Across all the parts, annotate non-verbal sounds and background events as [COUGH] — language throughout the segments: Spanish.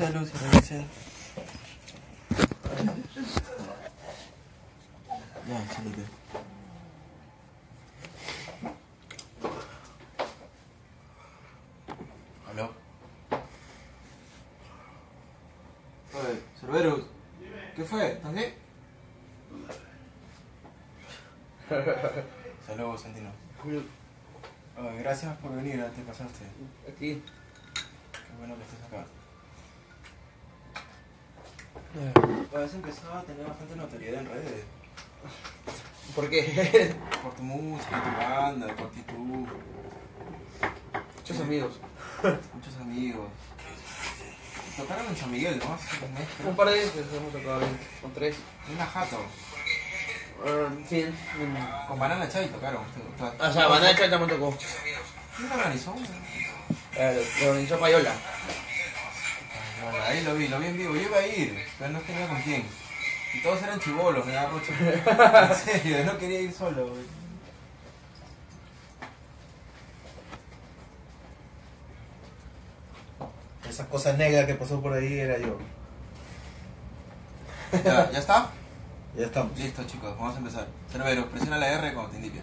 y revisen. Ya, salite. ¿Aló? Oye, Cerberus. ¿Qué fue? ¿Estás bien? [LAUGHS] Saludos, Santino. Oye, gracias por venir, te pasaste. Aquí. Qué bueno que estés acá. Eh, has empezado a tener bastante notoriedad en redes. ¿Por qué? [LAUGHS] Por tu música, tu banda, por ti tú. Muchos amigos. [LAUGHS] Muchos amigos. Tocaron en San Miguel, ¿no? Un par de veces hemos tocado bien. Con tres. En una jato. Ah, sí. Con Banana Chai tocaron. O sea, Banacha también tocó. ¿Quién lo organizó? Eh, Lo organizó Payola. Bueno, ahí lo vi, lo vi en vivo. Yo iba a ir, pero no tenía con quién. Y todos eran chivolos, me daba mucho. [LAUGHS] En serio, no quería ir solo, güey. Esa cosa negra que pasó por ahí era yo. ¿Ya, ¿Ya está? [LAUGHS] Ya estamos. Listo, chicos, vamos a empezar. Cerbero, presiona la R cuando te indique.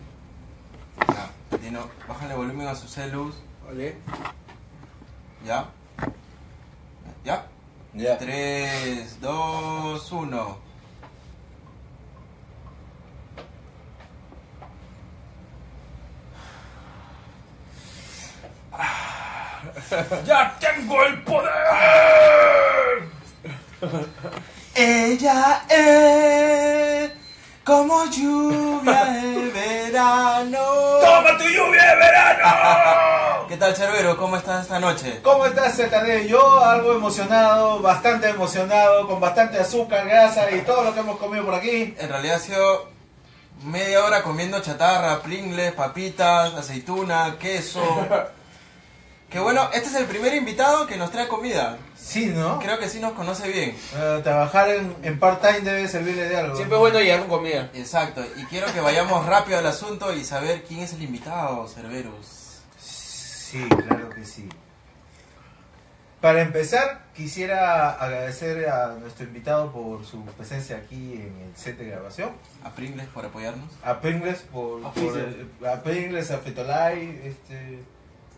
Ya, Tino, bájale volumen a sus celus. Vale. ¿Ya? ¿Ya? Ya. 3, 2, 1. ¡Ya tengo el poder! Ella es como lluvia [LAUGHS] de verano. ¡Toma tu lluvia de verano! ¿Qué tal, Cerbero? ¿Cómo estás esta noche? ¿Cómo estás, ZD? Yo algo emocionado, bastante emocionado, con bastante azúcar, grasa y todo lo que hemos comido por aquí. En realidad ha sido media hora comiendo chatarra, pringles, papitas, aceituna, queso. [LAUGHS] Que bueno, este es el primer invitado que nos trae comida. Sí, ¿no? Creo que sí nos conoce bien. Eh, trabajar en, en part-time debe servirle de algo. Siempre es bueno llegar con comida. Exacto, y quiero que vayamos rápido al asunto y saber quién es el invitado, Cerberus. Sí, claro que sí. Para empezar, quisiera agradecer a nuestro invitado por su presencia aquí en el set de grabación. A Pringles por apoyarnos. A Pringles por, a Pringles, a Fetolai, este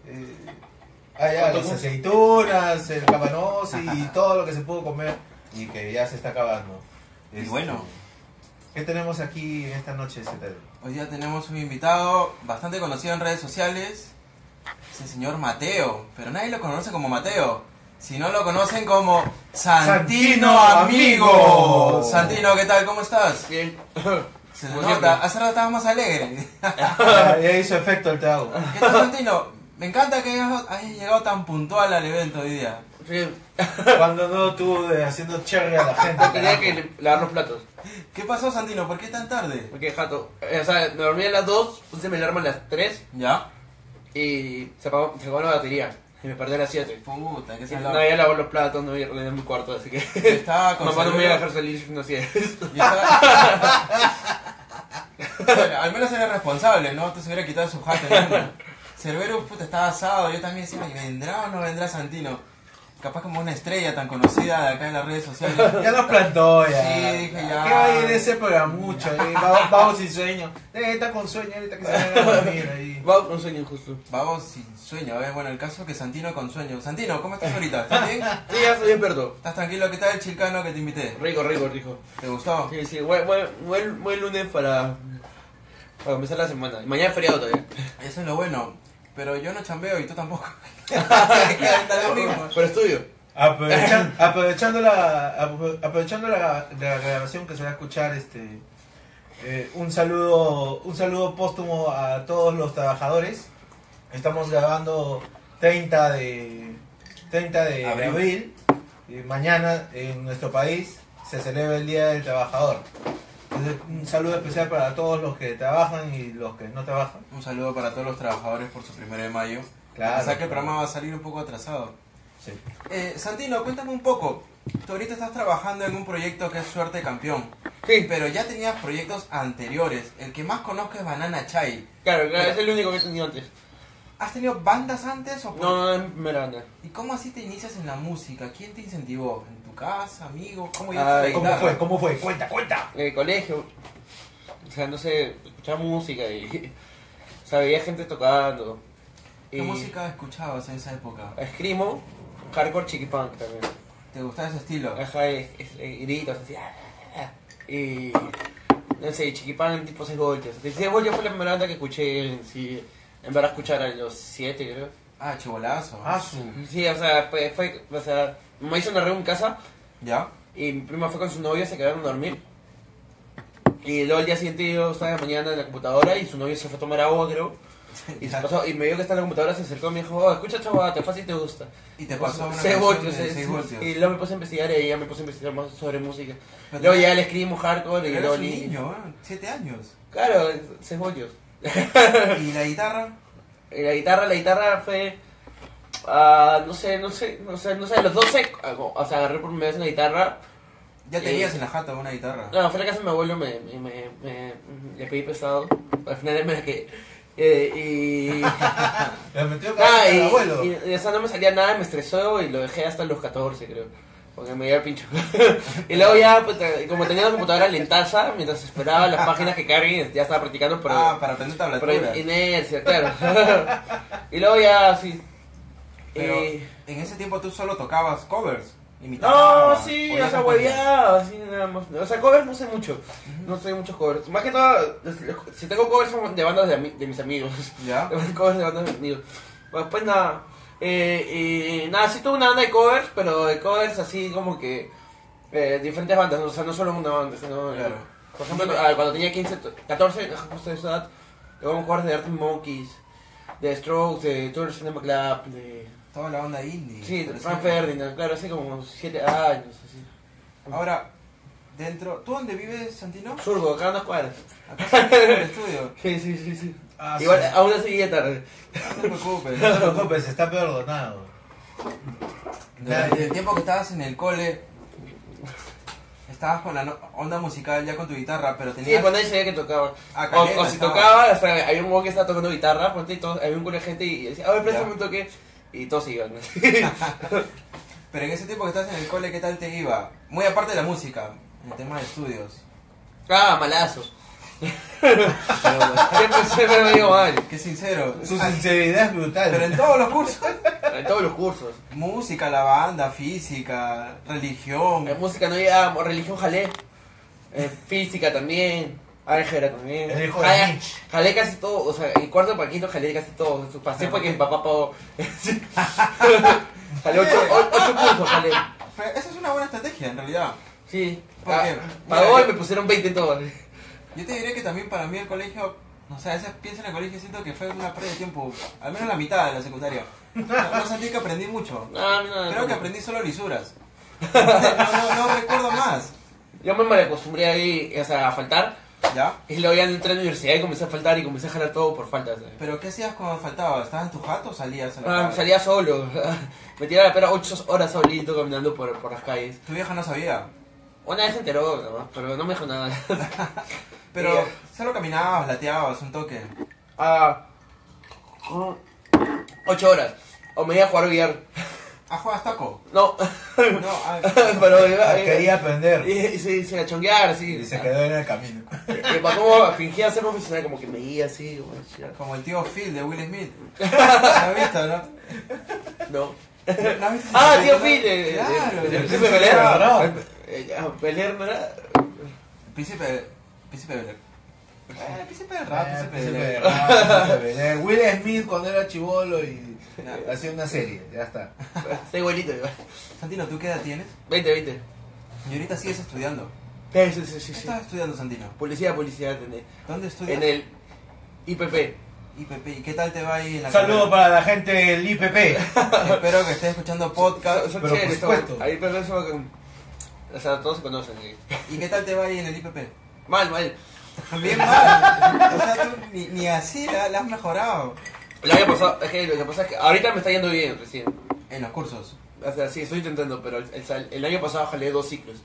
eh, ah, ya, ¿Cuánto las aceitunas, el cabanosi y todo lo que se pudo comer y que ya se está acabando. Y Este, bueno. ¿Qué tenemos aquí esta noche, ZD? Hoy día tenemos un invitado bastante conocido en redes sociales. Es el señor Mateo, pero nadie lo conoce como Mateo. Si no lo conocen como Santino, Santino Amigo. Amigo. Santino, ¿qué tal? ¿Cómo estás? Bien. Se nota, hace rato estabas más alegre. ya, [LAUGHS] ya hizo efecto el trago. ¿Qué tal, Santino? Me encanta que hayas, llegado tan puntual al evento hoy día. Sí. [LAUGHS] Cuando no tú de haciendo cherry a la gente. [LAUGHS] Tenía que lavar los platos. ¿Qué pasó, Santino? ¿Por qué tan tarde? Porque jato. eh, o sea, me dormí a las 2, puse mi alarma a las 3 ¿Ya? y se apagó, se acabó la batería. Y me perdí a las 7. Puta, qué No salado. había lavado los platos, no había ordenado mi cuarto, así que. Estaba con [LAUGHS] Mamá no me iba a dejar salir no estaba- Bueno, al menos era responsable, ¿no? Te se hubiera quitado su jato en una. Cerberus, puta, estaba asado. Yo también decía, "Ay, ¿vendrá o no vendrá Santino? Capaz como una estrella tan conocida de acá en las redes sociales. [LAUGHS] Ya nos plantó ya. Sí, dije ya. ¿Qué va a ir ese programucho? ahí? Vamos, vamos sin sueño. Eh, está con sueño ahorita que se vaya a dormir ahí. [LAUGHS] Va con sueño justo. Vamos sin sueño, ¿ves? Bueno, el caso que Santino con sueño. Santino, ¿cómo estás ahorita? ¿Estás bien? [LAUGHS] Sí, ya estoy experto. ¿Estás tranquilo? ¿Qué tal el chilcano que te invité? Rico, rico, rico. ¿Te gustó? Sí, sí, buen, buen, buen, buen lunes para, para comenzar la semana. Y mañana es feriado todavía. Eso es lo bueno. Pero yo no chambeo y tú tampoco. [LAUGHS] Está lo mismo. Pero estudio. Aprovechan- [LAUGHS] aprovechando la, apro- aprovechando la, la grabación que se va a escuchar, este, eh, un saludo, un saludo póstumo a todos los trabajadores. Estamos grabando 30 de, 30 de Abril. abril. y mañana en nuestro país se celebra el Día del Trabajador. Un saludo especial para todos los que trabajan y los que no trabajan. Un saludo para todos los trabajadores por su primero de mayo. Claro, O sea que el programa va a salir un poco atrasado. Sí. Eh, Santino, cuéntame un poco. Tú ahorita estás trabajando en un proyecto que es Suerte Campeón. Sí, Pero ya tenías proyectos anteriores. El que más conozco es Banana Chai. claro, claro, es el único que he tenido antes. ¿Has tenido bandas antes o por- No, no, es mi primera banda. ¿Y cómo así te inicias en la música? ¿Quién te incentivó? ¿En tu casa, amigo? ¿Cómo llegaste a la Ay, ¿Cómo guitarra? fue? ¿Cómo fue? Cuenta, cuenta. En el colegio, o sea, no sé, escuchaba música y. [LAUGHS] O sea, veía gente tocando. ¿Qué música escuchabas en esa época? Escrimo, hardcore chiquipunk también. ¿Te gustaba ese estilo? Ajá, es, es, es- gritos así. ah, ah, ah. Y. No sé, chiquipunk tipo 6 voltios. 6 voltios fue la primera banda que escuché en sí. En verdad, escuchar a los 7, creo. Ah, chivolazo. Ah, su. Sí, o sea, fue. fue o sea, me hizo una reunión en casa. ¿Ya? Y mi prima fue con su novio, se quedaron a dormir. Y luego al día siguiente yo estaba de mañana en la computadora y su novio se fue a tomar agua, creo. [LAUGHS] Y, se pasó, y me vio que está en la computadora, se acercó y me dijo, oh, escucha chaval, te fácil te gusta. Y te pasó una 6 canción voltios, de seis voltios. Y luego me puse a investigar y ella me puse a investigar más sobre música. Pero luego ya le escribimos hardcore y luego un niño, ¿eh? Siete años. Claro, 6 voltios. ¿Y la guitarra? [LAUGHS] Y la guitarra, la guitarra fue... ah, no sé, no sé, no sé, no sé, a los 12, ah, o sea, agarré por primera vez una guitarra. Ya tenías en la jata una guitarra. No, fue a la casa de mi abuelo, me, me, me, me- le pedí prestado. Al final me la que. Eh, y. [LAUGHS] Le metió ah, y, abuelo. y, y, o sea, no me salía nada, me estresó y lo dejé hasta los 14, creo. Porque me dio el pincho. [LAUGHS] y luego ya, pues, como tenía la computadora lentaza, mientras esperaba las páginas que carguen, ya estaba practicando por, ah, para aprender tablatura. inercia, claro. [LAUGHS] y luego ya, sí. Pero Eh, en ese tiempo tú solo tocabas covers. No, sí, o sea, hueveaba, así nada más. O sea, covers no sé mucho. No sé muchos covers. Más que todo, si tengo covers son de bandas de, de mis amigos. ¿Ya? [LAUGHS] covers de bandas de mis amigos. Bueno, pues nada. Eh, y nada, sí tuve una banda de covers, pero de covers así como que. Eh, diferentes bandas, o sea, no solo una banda, sino. Claro. Por ejemplo, ah, cuando tenía 15, 14, justo de esa edad, tocamos covers de Arctic Monkeys, de Strokes, de Tour Cinema Club, de. Toda la onda indie. Sí, Frank sí. Ferdinand, claro, hace como 7 años, así. Ahora, dentro... ¿Tú dónde vives, Santino? Surgo, acá a unas cuadras. Acá en el estudio. [LAUGHS] Sí, sí, sí, sí. Ah, Igual, sí. aún así ya tarde. No te preocupes. No te preocupes, está perdonado. Durante el tiempo que estabas en el cole, estabas con la no- onda musical ya con tu guitarra, pero Sí, tenías... pues nadie sabía que tocaba. Ah, O, o si estaba. tocaba, o sea, había un huevo que estaba tocando guitarra, ponte, y todos, había un culo de gente y decía, a ver, préstame un toque. Y todos iban. [LAUGHS] Pero en ese tiempo que estabas en el cole, ¿qué tal te iba? Muy aparte de la música, el tema de estudios. ah, malazo. Siempre, siempre me digo mal. qué sincero. Su Ah, sinceridad es brutal. Pero en todos los cursos. [LAUGHS] En todos los cursos. Música, la banda, física, religión. En música no había religión jalé. En física también. Álgebra también. El hijo de Jalé- Nietzsche. Jalé casi todo, o sea, en cuarto para quinto jalé casi todo. Pasé porque mi papá pagó. [LAUGHS] jalé ocho, cursos, jalé. Pero esa es una buena estrategia, en realidad. Sí. ¿Por Ah, qué? Pagó y me pusieron 20 en todo. Yo te diré que también para mí el colegio, o sea, a veces pienso en el colegio y siento que fue una pérdida de tiempo, al menos la mitad de la secundaria. No, no sentí que aprendí mucho. [LAUGHS] No, no, Creo no. que aprendí solo lisuras. No, no, no recuerdo más. Yo me malacostumbré ahí, o sea, a faltar. ¿Ya? Y luego ya entré a la universidad y comencé a faltar y comencé a jalar todo por faltas. ¿sabes? ¿Pero qué hacías cuando faltaba? ¿Estabas en tu jato o salías a la Ah, calle? salía solo. [LAUGHS] me tiraba la pera 8 horas solito caminando por, por las calles. Tu vieja no sabía. Una vez se enteró, nomás, pero no me dijo nada. [LAUGHS] Pero [LAUGHS] solo caminabas, lateabas, un toque. Ah, 8 horas. O me iba a jugar billar. Ah, juegas taco. No, No, [LAUGHS] ah, pero iba, Ah, Quería aprender. Y, y se, a chonguear así. Y se quedó en el camino. Y para como fingía ser profesional, como que me guía así. como, el tío Phil de Will Smith. [LAUGHS] ¿Lo has visto, no? No. ¿No has visto Ah, tío? Phil. eh, eh, Claro, eh, el príncipe príncipe Bel Air. Bel-Air, ¿no? Eh, ya, Bel Air no era. Príncipe, príncipe Bel Air. Eh, príncipe del rap, Ah, príncipe príncipe Bel de Air. rap, príncipe de Bel Air. Will Smith cuando era chivolo y Nah. hacía una serie, ya está. [LAUGHS] Está igualito. igual. Santino, ¿tú qué edad tienes? 20, 20. Y ahorita sigues estudiando. Sí, sí, sí, ¿Qué sí. estás estudiando, Santino? Publicidad. En el, ¿Dónde estudias? en el IPP. IPP. ¿Y qué tal te va ahí en la Saludos carrera? para la gente del IPP. [LAUGHS] Espero que estés escuchando podcast. Son pero chéveres, por son- supuesto. Ahí, pero eso. que- O sea, todos se conocen. ¿Y qué tal te va ahí en el IPP? Mal, mal. Bien mal. O sea, tú ni, ni así la, la has mejorado. El año pasado, es que lo que pasa es que ahorita me está yendo bien recién. En los cursos. O sea, sí, estoy intentando, pero el, el- el año pasado jalé dos ciclos.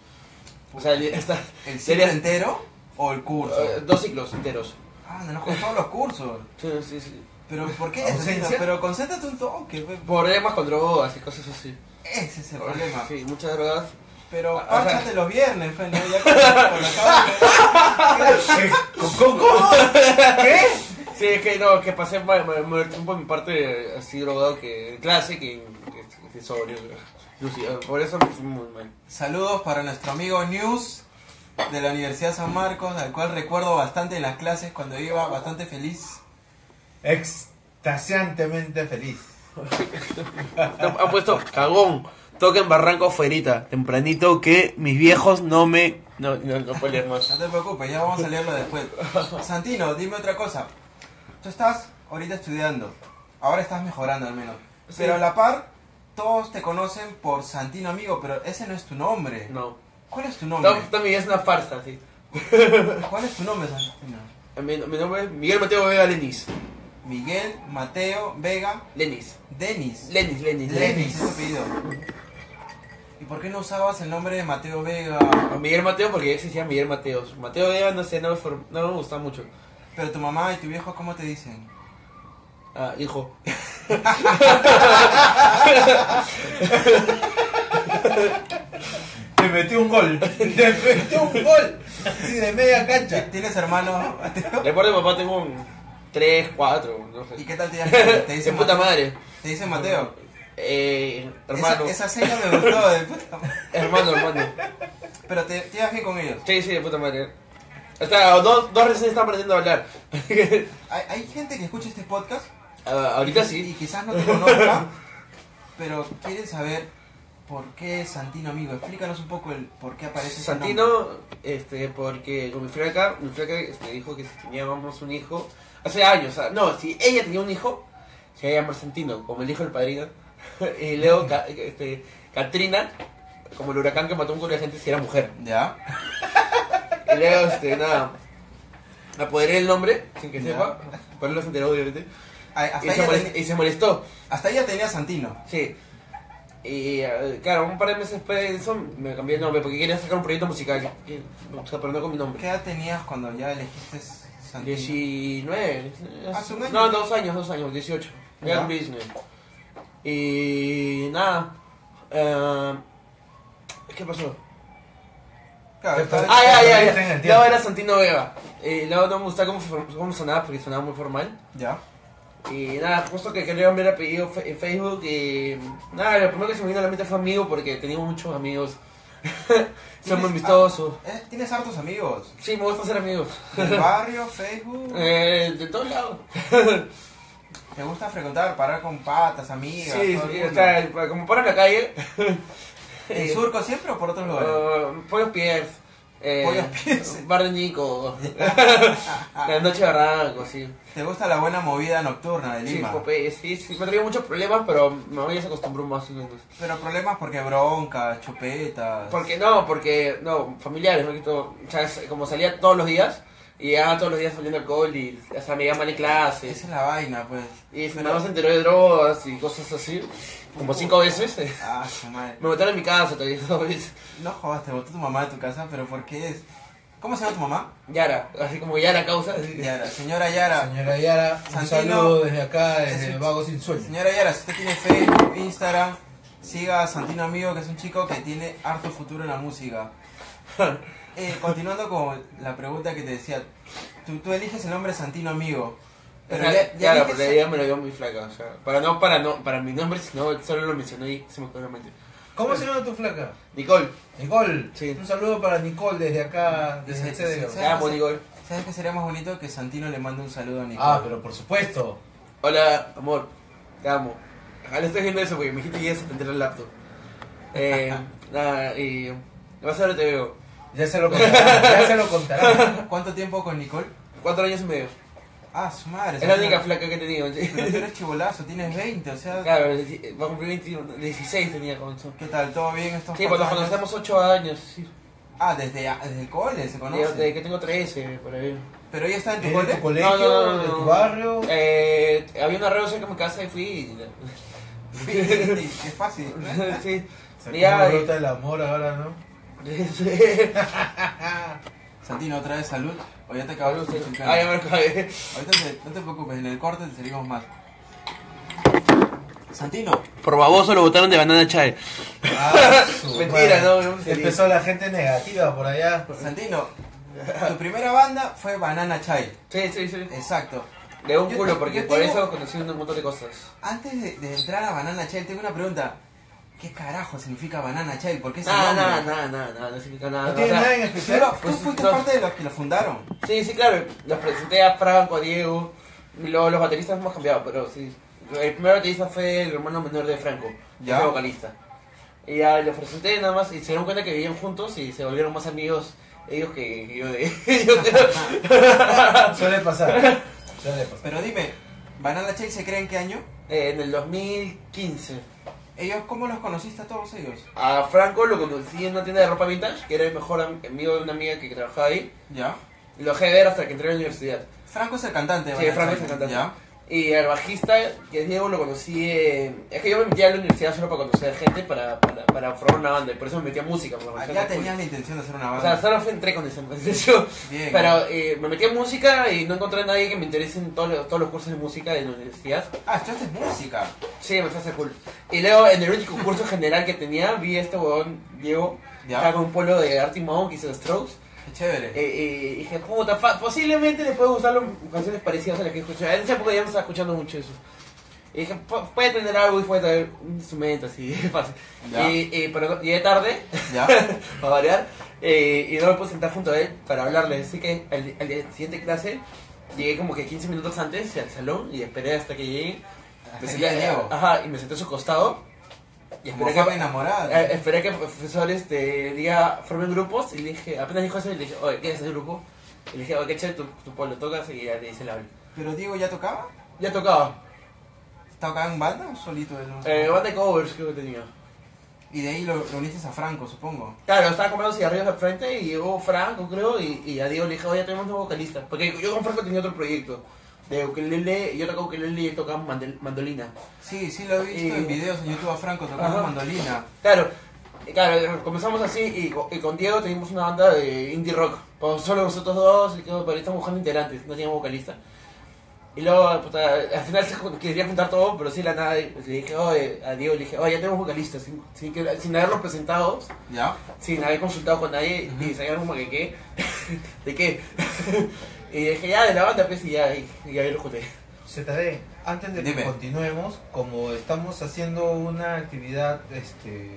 O sea, el- esta, ¿El ciclo sería- entero o el curso? eh, dos ciclos enteros. Ah, no nos con todos los cursos. Sí, sí, sí. Pero ¿por qué? ¿Ausencia? Pero concéntrate un toque, pe. Problemas con drogas y cosas así. ese es el problema. Sí, muchas drogas. Pero Ah, sea- párchate los viernes, fe, ¿no? Ya. [LAUGHS] ¿Qué? Sí, es que no, que pasé ma- ma- mayor tiempo en mi parte así drogado que en clase que que- que sobrio. Por eso me fui muy mal. Saludos para nuestro amigo News de la Universidad San Marcos, al cual recuerdo bastante en las clases cuando iba bastante feliz. Extasiantemente feliz. Han puesto cagón, toca en Barranco Fuerita, tempranito que mis viejos no me... No, no, no puedo leer más. No te preocupes, ya vamos a leerlo después. Santino, dime otra cosa. Tú estás ahorita estudiando, ahora estás mejorando al menos. Sí. Pero a la par, todos te conocen por Santino Amigo, pero ese no es tu nombre. No. ¿Cuál es tu nombre? Mi vida es una farsa, sí. [LAUGHS] ¿Cuál es tu nombre, Santino? Mi, mi nombre es Miguel Mateo Vega Lenis. Miguel, Mateo, Vega, Lenis. Denis. Lenis, Lenis, Lenis, es tu apellido. ¿Y por qué no usabas el nombre de Mateo Vega? Miguel Mateo porque ya existía Miguel Mateos. Mateo Vega, no sé, no me, no me gusta mucho. Pero tu mamá y tu viejo, ¿cómo te dicen? Ah, hijo. Te metió un gol. Te metió un gol. Sí, de media cancha. ¿Tienes hermano, Mateo? De parte de papá tengo un 3, 4, no ¿Y sé. qué tal te llamas? Te [LAUGHS] dicen puta madre. Te dicen Mateo. Eh, hermano. Esa, esa seña me gustó de puta madre. [LAUGHS] Hermano, hermano. Pero te, te llevas bien con ellos. Sí, sí, de puta madre. Hasta dos, dos recién están aprendiendo a hablar. [LAUGHS] Hay, hay gente que escucha este podcast Ah, ahorita y sí. quizás no te conozca, pero quieren saber por qué Santino Amigo. Explícanos un poco el por qué aparece Santino, este, porque con mi flaca, mi flaca este, dijo que si teníamos un hijo, hace años, ah, no, si ella tenía un hijo, se iba a llamar Santino, como el hijo del padrino, [LAUGHS] y luego Ca- este, Katrina, como el huracán que mató a un culo de gente si era mujer, ¿Ya? [LAUGHS] y luego, este, nada, apoderé el nombre, sin que sepa, pero no se enteró obviamente, Ay, y Hasta, se, molest- ten- y se molestó, hasta ella tenía Santino. sí. Y eh, claro, un par de meses después de eso me cambié el nombre porque quería sacar un proyecto musical. Y, o sea, pero no con mi nombre. ¿Qué edad tenías cuando ya elegiste Santino? 19. Hace un año. No, dos años, dos años, 18. Ya. Young Business. Y nada. eh, ¿Qué pasó? Claro, Está- Ah, ya, en era Santino Vega. Y luego no me gustaba cómo, cómo sonaba porque sonaba muy formal. Ya. Y nada, justo que quería cambiar apellido en Facebook. Y nada, lo primero que se me vino a la mente fue amigo porque teníamos muchos amigos. [LAUGHS] Son ¿Tienes- muy amistosos. ah, eh, Tienes hartos amigos. Sí, me gusta ser amigos. Del [LAUGHS] barrio, Facebook. Eh, de todos lados. [LAUGHS] ¿Te gusta frecuentar, parar con patas, amigas? Sí, todo el sí, mundo? o sea, como para la calle. ¿En Surco siempre o por otros lugares? Uh, Pollos Pierce. Eh, Pollos Pierce. [LAUGHS] Bar de Nico. [LAUGHS] la noche de Barranco, sí. ¿Te gusta la buena movida nocturna de Sí, Lima? Popeye, sí, sí, me traía muchos problemas, pero mamá ya se acostumbró más o menos. Pero problemas porque bronca, chupetas. Porque no, porque, no, familiares, ¿no? O sea, como salía todos los días, y ya todos los días saliendo alcohol, y hasta me iba mal en clase. Esa es la vaina, pues. Y Pero- mamá se enteró de drogas y cosas así, como cinco veces. Ah, su madre. Me botaron en mi casa todavía dos veces. No jodas, te botó tu mamá de tu casa, pero ¿por qué es? ¿Cómo se llama tu mamá? Yara, así como Yara causa. así. Yara. Señora Yara. Señora Yara, un Santino. saludo desde acá, desde Es un- Vago Sin Sueño. Señora Yara, si usted tiene Facebook, Instagram, siga a Santino Amigo, que es un chico que tiene harto futuro en la música. [LAUGHS] Eh, continuando con la pregunta que te decía, tú, tú eliges el nombre Santino Amigo. Pero Pero ya, ya claro, eliges- porque ella me lo dio muy flaca, o sea, para no, para no, para mi nombre, sino solo lo mencioné y se me quedó la mente. ¿Cómo se llama tu flaca? Nicole, Nicole. Sí. Un saludo para Nicole desde acá, desde el sí, CDO. sí, te amo Nicole. ¿Sabes qué sería más bonito? Que Santino le mande un saludo a Nicole. Ah, pero por supuesto. Hola, amor, te amo. Ojalá estés viendo eso porque me dijiste que ibas a prender el laptop. Eh, [LAUGHS] nada, y vas a ver te veo. Ya se lo contará. ya se lo contará. [LAUGHS] ¿Cuánto tiempo con Nicole? Cuatro años y medio. Ah, su madre. Es la única flaca que he tenido. Pero tú eres chivolazo, tienes 20, o sea... Claro, va a cumplir 21, 16 tenía con eso. ¿Qué tal? ¿Todo bien estos Sí, pues nos conocemos 8 años, sí. Ah, desde, desde el cole se conoce. Desde que tengo 13, por ahí. Pero ella está en tu ¿Es cole. de tu colegio? No, no, no, no, ¿De tu barrio? Eh, había una reunión cerca de mi casa y fui. y- Sí, es fácil. [LAUGHS] sí. Se Ya, y- el amor ahora, ¿no? [LAUGHS] Santino, otra vez salud. O ya te acabó Ah, el ya me lo cagué. Ahorita te- no te preocupes, en el corte te servimos más. Santino, Por baboso lo botaron de banana chai. Ah, [LAUGHS] su Mentira, madre. no. Empezó la gente negativa por allá. Santino, tu primera banda fue Banana Chai. Sí, sí, sí. Exacto. De un Yo culo, porque yo por tengo- eso conocí un montón de cosas. Antes de, de entrar a Banana Chai, tengo una pregunta. ¿Qué carajo significa Banana Chai? ¿Por qué ese Nada, nombre? nada, nada, nada, nada, no significa nada. No o tiene sea, nada en Pero especial. tú Pues, fuiste no. parte de los que lo fundaron. Sí, sí, claro. Los presenté a Franco, a Diego. y luego los bateristas hemos cambiado, pero sí. El primer baterista fue el hermano menor de Franco, Ya. ya. vocalista. Y ya los presenté nada más y se dieron cuenta que vivían juntos y se volvieron más amigos ellos que yo de [LAUGHS] ellos. [LAUGHS] Suele pasar. Suele pasar. Pero dime, ¿Banana Chai se cree en qué año? Eh, en el 2015. ¿Ellos cómo los conociste a todos ellos? A Franco lo conocí en una tienda de ropa vintage, que era el mejor am- amigo de una amiga que trabajaba ahí. ¿Ya? Y lo dejé de ver hasta que entré a la universidad. Franco es el cantante Sí, Franco es el cantante. ¿Ya? Y al bajista, que es Diego, lo conocí. eh, es que yo me metí a la universidad solo para conocer gente, para, para, para formar una banda. Y por eso me metí a música. Ah, Ya tenías la intención de hacer una O banda. sea, solo fue- entré con esa intención. Pero eh, me metí a música y no encontré a nadie que me interese en todos los, todos los cursos de música de la universidad. Ah, estudiaste música. Sí, me fue hacer cool. Y luego, en el único curso general que tenía, vi a este huevón, Diego, Ya. estaba con un polo de Artie Monk y The Strokes. Qué chévere. Eh, eh, y dije, puta, posiblemente le puede gustar canciones parecidas a las que escuchaba. En esa época ya no estaba escuchando mucho eso. Y dije, "Pu- puede tener algo y puede tener un instrumento así, [LAUGHS] fácil. Y, y- pero llegué tarde, ¿Ya? [LAUGHS] para variar, eh, y no me pude sentar junto a él para hablarle. Así que al, al día siguiente clase, llegué como que 15 minutos antes al salón y esperé hasta que llegué. Me senté, ajá, y me senté a su costado. Y esperé que, enamorada. eh, esperé que el profesor este, diga, formen grupos. Y le dije, apenas dijo eso, y le dije, oye, ¿qué es ese grupo? Y le dije, oye, qué chévere, tu, tu polo tocas y ya le hice el habla. ¿Pero Diego ya tocaba? Ya tocaba. ¿Tocaba en banda o solito él? Eh, banda de covers creo que tenía. Y de ahí lo, lo uniste a Franco, supongo. Claro, estaba comprando cigarrillos al frente y llegó Franco, creo, y, y a Diego le dije, oye, tenemos un vocalista. Porque yo con Franco tenía otro proyecto. De ukelele, yo tocaba ukelele y él tocaba mandolina. Sí, sí lo he visto Y- en videos en YouTube a Franco tocando mandolina. Claro, y claro, comenzamos así y, co- y con Diego teníamos una banda de indie rock. Pues solo nosotros dos, y que pero estamos buscando integrantes, no teníamos vocalista. Y luego, puta, al final se quería juntar todo, pero sí la nada, y le dije, oye, a Diego le dije, oye, ya tenemos vocalistas, sin, sin, que- sin haberlos presentado, ¿Ya? sin haber consultado con nadie, Ujú. y se como que, ¿qué? [LAUGHS] ¿De qué? [LAUGHS] y dije, ya, de la banda, pues, y ya, y, y ahí lo junté. ZD, antes de Dime. que continuemos, como estamos haciendo una actividad este,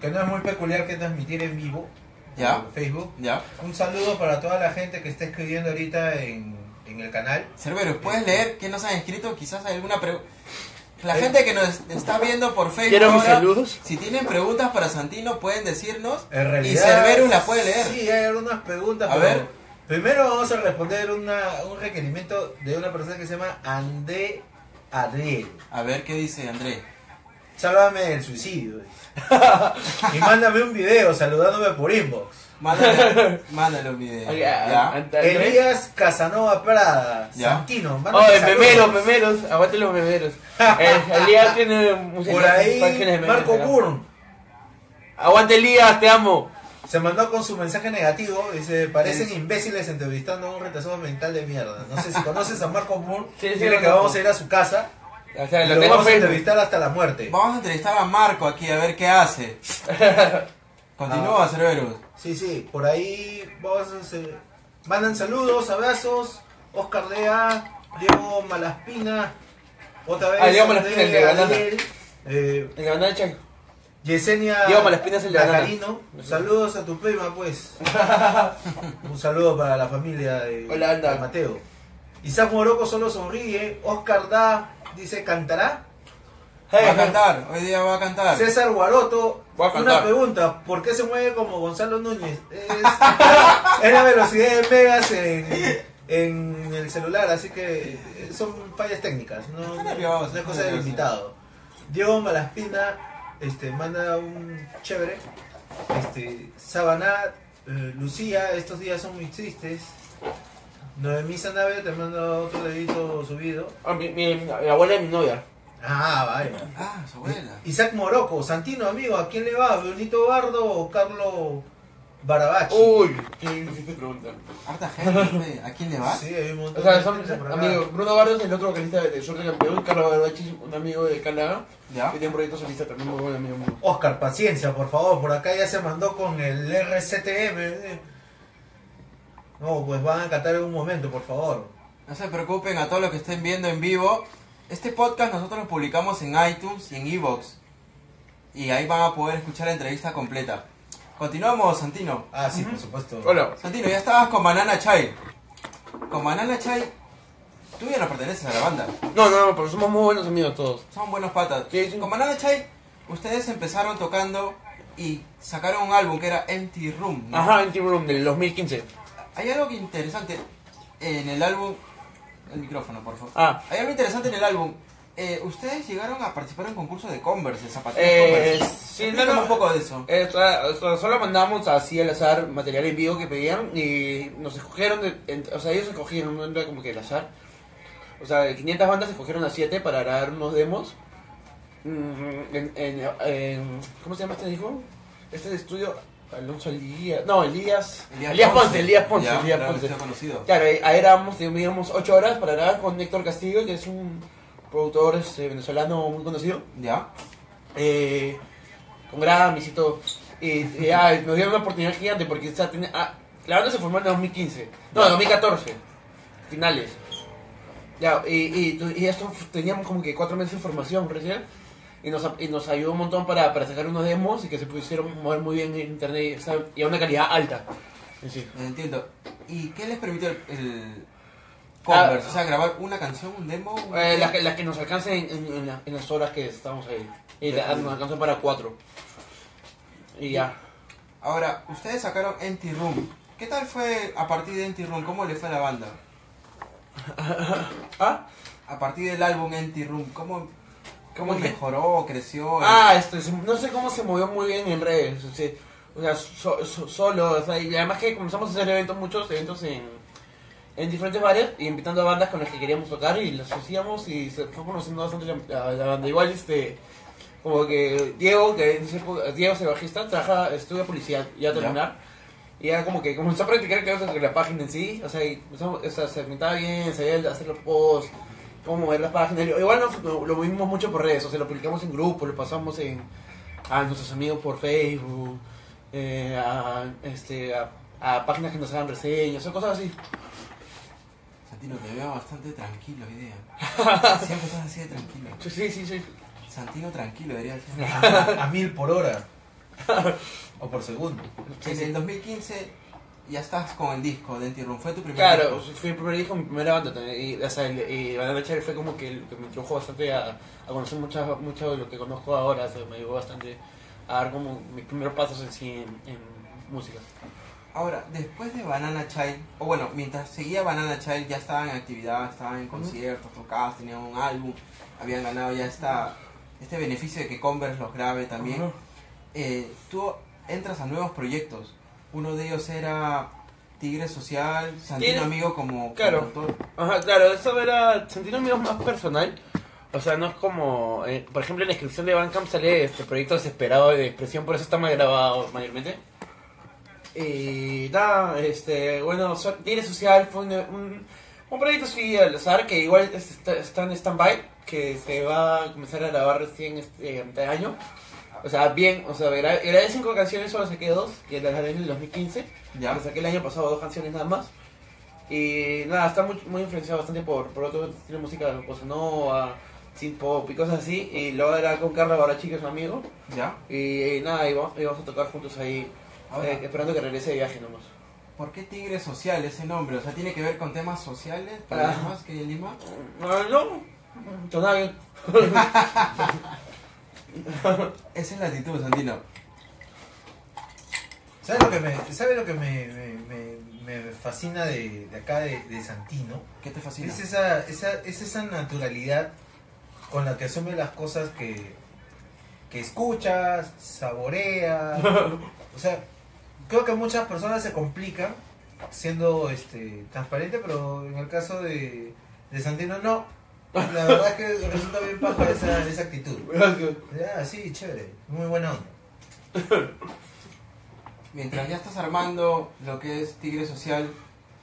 que no es muy peculiar que transmitir en vivo Ya. en Facebook, ¿Ya? un saludo para toda la gente que está escribiendo ahorita en, en el canal. Cerberus, ¿puedes leer qué nos han escrito? Quizás hay alguna pregunta. La Eh. gente que nos está viendo por Facebook ¿Quiero mis ahora, saludos? si tienen preguntas para Santino, pueden decirnos. En realidad, y Cerberus la puede leer. Sí, hay algunas preguntas. A pero ver. Primero vamos a responder una, un requerimiento de una persona que se llama André Adriel. A ver qué dice André. Sálvame del suicidio. [LAUGHS] y mándame un video saludándome por inbox. Mándale, [LAUGHS] mándale un video. Elías Casanova Prada, Ya. Santino, Oye, saludos. memeros, memeros, aguante los memeros. Eh, [LAUGHS] Elías tiene música- Por ahí, Marco. Burn Aguante Elías, te amo. Se mandó con su mensaje negativo. Dice: Parecen imbéciles entrevistando a un retrasado mental de mierda. No sé si conoces a Marco Burn. Sí, sí, Dile que conozco. vamos a ir a su casa. O sea, y lo lo tengo vamos a Facebook. entrevistar hasta la muerte. Vamos a entrevistar a Marco aquí a ver qué hace. [LAUGHS] Continúa, Ah. Cerberus. Sí, sí, por ahí vamos a hacer- mandan saludos, abrazos. Oscar Lea, Diego Malaspina, otra vez. Ah, Diego Malaspina, el de André Banana. Ariel, eh, de. Yesenia. Nacarino. Saludos a tu prima, pues. [LAUGHS] Un saludo para la familia de, Hola, anda. de Mateo. Isaac Moroco solo sonríe. Oscar Da dice cantará. Va a cantar, hoy día va a cantar. César Guaroto, una pregunta, ¿por qué se mueve como Gonzalo Núñez? Es, [LAUGHS] es la velocidad de megas en, en el celular, así que eh, son fallas técnicas, no, es cosa del invitado. Diego Malaspina este, manda un chévere. Este, Sabaná, eh, Lucía, estos días son muy tristes. Noemí Sanabria te manda otro dedito subido. Ah, mi, mi- mi abuela de mi novia. Ah, vaya. Ah, su abuela. Isaac Moroco, Santino, amigo, ¿a quién le va? ¿Benito Bardo o Carlo Barabachi. Uy, qué difícil pregunta. Harta gente, [LAUGHS] ¿a quién le va? Sí, hay un montón O sea, de son gente amigos. Bruno Barrios, el otro vocalista de Sur de Campeón. Carlos Barbachi, un amigo de Calaga. ¿Ya? Que tiene un proyecto solista también muy buen amigo mío. Oscar, paciencia, por favor, por acá ya se mandó con el RCTM. eh. No, pues van a cantar en un momento, por favor. No se preocupen a todos los que estén viendo en vivo. Este podcast nosotros lo publicamos en iTunes y en Evox. Y ahí van a poder escuchar la entrevista completa. Continuamos, Santino. Ah, sí, por supuesto. Hola. Santino, ya estabas con Banana Chai. Con Banana Chai, tú ya no perteneces a la banda. No, no, no, pero somos muy buenos amigos todos. Son buenos patas. Sí, sí. Con Banana Chai, ustedes empezaron tocando y sacaron un álbum que era Empty Room. ¿no? Ajá, Team Room del 2015. Hay algo que interesante en el álbum. El micrófono, por favor. Ah, Hay algo interesante en el álbum. Eh, ustedes llegaron a participar en un concurso de Converse, de zapatillas eh, Converse. sí, no, un poco de eso. Eh, solo mandamos así al azar material en vivo que pedían y nos escogieron, de- en- o sea, ellos escogieron, no era como que el azar. O sea, de 500 bandas escogieron a 7 para grabar unos demos. Mm, En, en- en- ¿Cómo se llama este disco? Este de estudio, Alonso Elías, no, Elías, Elías, Ponce, Elías Ponce, Ya, Elías claro, Ponce. conocido. Claro, ahí ahí éramos, teníamos 8 horas para grabar con Héctor Castillo, que es un productor este, venezolano muy conocido ¿Ya? eh, con Grammys y todo. Y, y, ah, nos dieron una oportunidad gigante porque tiene- ah, la banda se formó en el 2015, no, en 2014, finales. Ya, y, y, y esto teníamos como que cuatro meses de formación recién y nos, y nos ayudó un montón para, para sacar unos demos y que se pudieron mover muy bien en internet y, y a una calidad alta. sí. Entiendo. ¿Y qué les permitió el, el Converse? Ah. o sea, grabar una canción, un demo. un- Eh, las, que, las que nos alcancen en, en- en la- en las horas que estamos ahí. Y la- nos alcanzó para cuatro. Y ya. Ahora, ustedes sacaron Empty Room. ¿Qué tal fue a partir de Empty Room? ¿Cómo le fue a la banda? [LAUGHS] ¿Ah? A partir del álbum Empty Room, ¿cómo, cómo mejoró, creció? Ah, se- no sé cómo se movió muy bien en redes. O sea, o sea, so- so- solo. O sea, y además que comenzamos a hacer eventos, muchos eventos en, en diferentes bares y invitando a bandas con las que queríamos tocar y las hacíamos y se fue conociendo bastante la, banda. Igual, este. Como que Diego, que Diego es el bajista, trabaja, estudia policía ya a terminar. Y ya como que comenzó a practicar que la página en sí, o sea, y empezamos- o sea, se pintaba bien, sabía hacer los posts, cómo mover las páginas. Igual nos- lo, lo movimos mucho por redes, o sea, lo publicamos en grupos, lo pasamos en, a nuestros amigos por Facebook, eh, a, este, a, a páginas que nos hagan reseñas, o cosas así. Santino, te veo bastante tranquilo hoy día. [LAUGHS] Siempre estás así de tranquilo. Sí, sí, sí. Santino tranquilo, debería ser. [LAUGHS] A mil por hora. [LAUGHS] o por segundo. En el 2015 ya estás con el disco de Room. ¿Fue tu primer Claro, disco? fue el primer disco, mi primera banda también. Y, o sea, el- y Banana Cherry fue como que, el que me introdujo bastante a, a conocer mucho, mucho de lo que conozco ahora. O sea, me ayudó bastante a dar como mis primeros pasos en, en música. Ahora, después de Banana Child, o bueno, mientras seguía Banana Child ya estaban en actividad, estaban en conciertos, tocadas, tenían un álbum, habían ganado ya esta, este beneficio de que Converse los grabe también. Eh, tú entras a nuevos proyectos. Uno de ellos era Tigre Social, Santino Amigo como Claro. Ajá, claro, eso era sentido mío más personal. O sea, no es como, eh, por ejemplo, en la descripción de Bandcamp sale este proyecto desesperado de expresión, por eso está mal grabado mayormente. Y nada, este, bueno, Tigre Social fue un, un, un proyecto así al azar que igual es- está, está en stand-by, que se va a comenzar a grabar recién este, a de año. O sea, bien, o sea, gra- grabé cinco canciones, solo saqué dos, que las grabé en el 2015. Ya. Saqué el año pasado dos canciones nada más. Y nada, está muy, muy influenciado bastante por, por otro estilo de música, bossa nova, synth pop y cosas así. Y luego era con Carla Barachi, que es un amigo. ¿Ya? Y, nada, íbamos, íbamos a tocar juntos ahí, Ahora, eh, esperando que regrese de viaje nomás. ¿por qué Tigre Social ese nombre? O sea, ¿tiene que ver con temas sociales, Ah. problemas que hay en Lima? No, bien. [LAUGHS] Esa es la actitud, Santino. ¿Sabes lo que me, sabe lo que me, me, me- me fascina de, de acá de, de Santino? ¿Qué te fascina? Es esa, esa, es esa naturalidad con la que asume las cosas que, que escuchas, saboreas. [LAUGHS] O sea, creo que muchas personas se complican siendo este transparente, pero en el caso de, de Santino no. La verdad es que [LAUGHS] resulta bien paja esa, esa actitud. Ah, sí, chévere. Muy buena onda. mientras ya estás armando lo que es Tigre Social